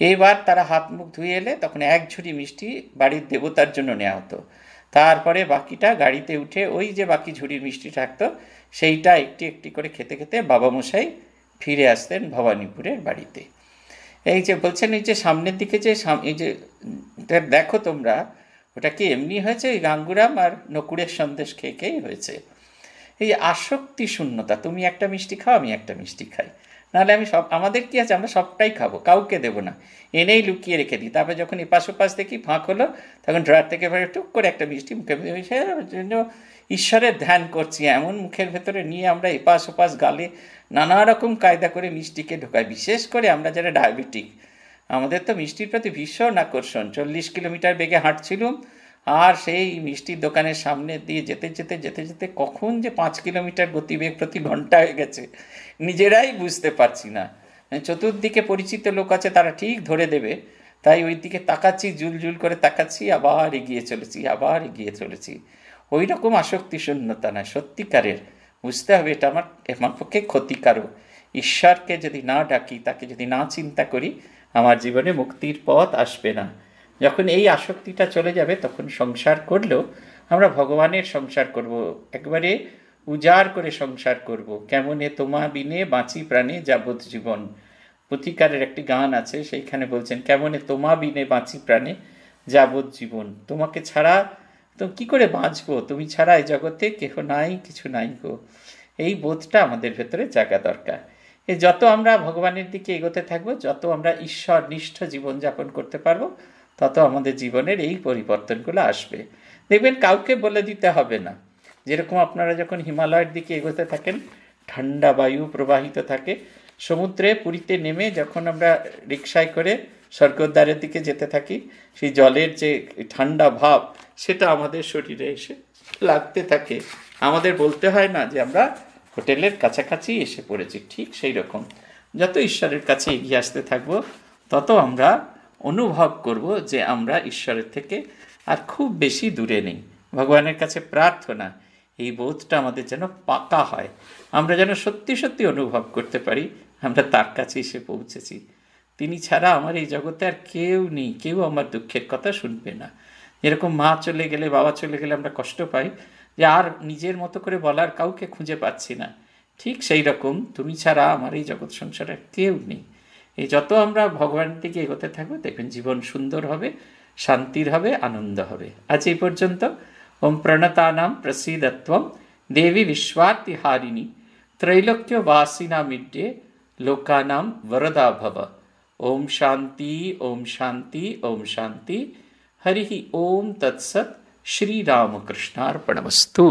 এইবার তারা হাত মুখ ধুয়ে এলে তখন এক ঝুড়ি মিষ্টি বাড়ির দেবতার জন্য নেওয়া হতো। তারপরে বাকিটা গাড়িতে উঠে ওই যে বাকি ঝুড়ির মিষ্টি থাকতো, সেইটা একটি একটি করে খেতে খেতে বাবা মশাই ফিরে আসতেন ভবানীপুরের বাড়িতে। এই যে বলছেন, এই যে সামনের দিকে যে এই যে দেখো তোমরা, ওটা কি এমনি হয়েছে? ওই গাঙ্গুরাম আর নকুড়ের সন্দেশ খেয়ে খেয়েই হয়েছে। এই আসক্তি শূন্যতা, তুমি একটা মিষ্টি খাও, আমি একটা মিষ্টি খাই। নাহলে আমি সব আমাদের কি আছে? আমরা সবটাই খাব, কাউকে দেবো না। এনেই লুকিয়ে রেখে দিই। তারপরে যখন এপাশ ওপাশ দেখি ফাঁক হলো, তখন ড্রয়ার থেকে টুক করে একটা মিষ্টি মুখে জন্য ঈশ্বরের ধ্যান করছি, এমন মুখের ভেতরে নিয়ে আমরা এপাশ ওপাশ গালে নানা রকম কায়দা করে মিষ্টিকে ঢোকাই। বিশেষ করে আমরা যারা ডায়াবেটিক, আমাদের তো মিষ্টির প্রতি ভীষণ আকর্ষণ। চল্লিশ কিলোমিটার বেগে হাঁটছিলাম, আর সেই মিষ্টির দোকানের সামনে দিয়ে যেতে যেতে যেতে যেতে কখন যে পাঁচ কিলোমিটার গতিবেগ প্রতি ঘণ্টা হয়ে গেছে। নিজেরাই বুঝতে পারছি না। চতুর্দিকে পরিচিত লোক আছে, তারা ঠিক ধরে দেবে। তাই ওই দিকে তাকাচ্ছি জুল জুল করে তাকাচ্ছি, আবার এগিয়ে চলেছি, আবার এগিয়ে চলেছি। ওই রকম আসক্তি শূন্যতা নয়, সত্যিকারের। বুঝতে হবে, এটা আমার আমার পক্ষে ক্ষতিকারক। ঈশ্বরকে যদি না ডাকি, তাকে যদি না চিন্তা করি, আমার জীবনে মুক্তির পথ আসবে না। যখন এই আসক্তিটা চলে যাবে, তখন সংসার করলেও আমরা ভগবানের সংসার করব। একবারে উজাড় করে সংসার করব। কেমনে তোমা বিনে বাঁচি প্রাণে যাবত জীবন। প্রতিকারের একটি গান আছে, সেইখানে বলছেন, কেমনে তোমা বিনে বাঁচি প্রাণে যাবত জীবন? তোমাকে ছাড়া তো কি করে বাঁচবো? তুমি ছাড়া এই জগতে কেহ নাই, কিছু নাই গো। এই বোধটা আমাদের ভেতরে জাগা দরকার। এ যত আমরা ভগবানের দিকে এগোতে থাকব, যত আমরা ঈশ্বর নিষ্ঠ জীবনযাপন করতে পারব, তত আমাদের জীবনের এই পরিবর্তনগুলো আসবে। দেখবেন, কাউকে বলে দিতে হবে না। যেরকম আপনারা যখন হিমালয়ের দিকে এগোতে থাকেন, ঠান্ডা বায়ু প্রবাহিত থাকে, সমুদ্রে পুরীতে নেমে যখন আমরা রিক্সায় করে স্বর্গদ্বারের দিকে যেতে থাকি, সেই জলের যে ঠান্ডা ভাব, সেটা আমাদের শরীরে এসে লাগতে থাকে। আমাদের বলতে হয় না যে আমরা হোটেলের কাছাকাছি এসে পড়েছি, ঠিক সেই রকম। যত ঈশ্বরের কাছে এগিয়ে আসতে থাকব, তত আমরা অনুভব করব যে আমরা ঈশ্বরের থেকে আর খুব বেশি দূরে নেই। ভগবানের কাছে প্রার্থনা এই বোধটা আমাদের যেন পাকা হয়। আমরা যেন সত্যি সত্যি অনুভব করতে পারি, আমরা তার কাছে এসে পৌঁছেছি। তিনি ছাড়া আমার এই জগতে আর কেউ নেই, কেউ আমার দুঃখের কথা শুনবে না। যেরকম মা চলে গেলে, বাবা চলে গেলে আমরা কষ্ট পাই, যে আর নিজের মতো করে বলার কাউকে খুঁজে পাচ্ছি না। ঠিক সেই রকম তুমি ছাড়া আমার এই জগৎ সংসারে কেউ নেই। এই যত আমরা ভগবানের দিকে এগোতে থাকব, দেখবেন জীবন সুন্দর হবে, শান্তির হবে, আনন্দ হবে। আজ এই পর্যন্ত। ॐ प्रणतानां प्रसीदत्वं देवि विश्वार्तिहारिणि त्रैलोक्यवासिनामिड्ये लोकानां वरदा भव ॐ शान्ति ॐ शान्ति ॐ शान्ति। हरिः ॐ तत्सत् श्रीरामकृष्णार्पणमस्तु।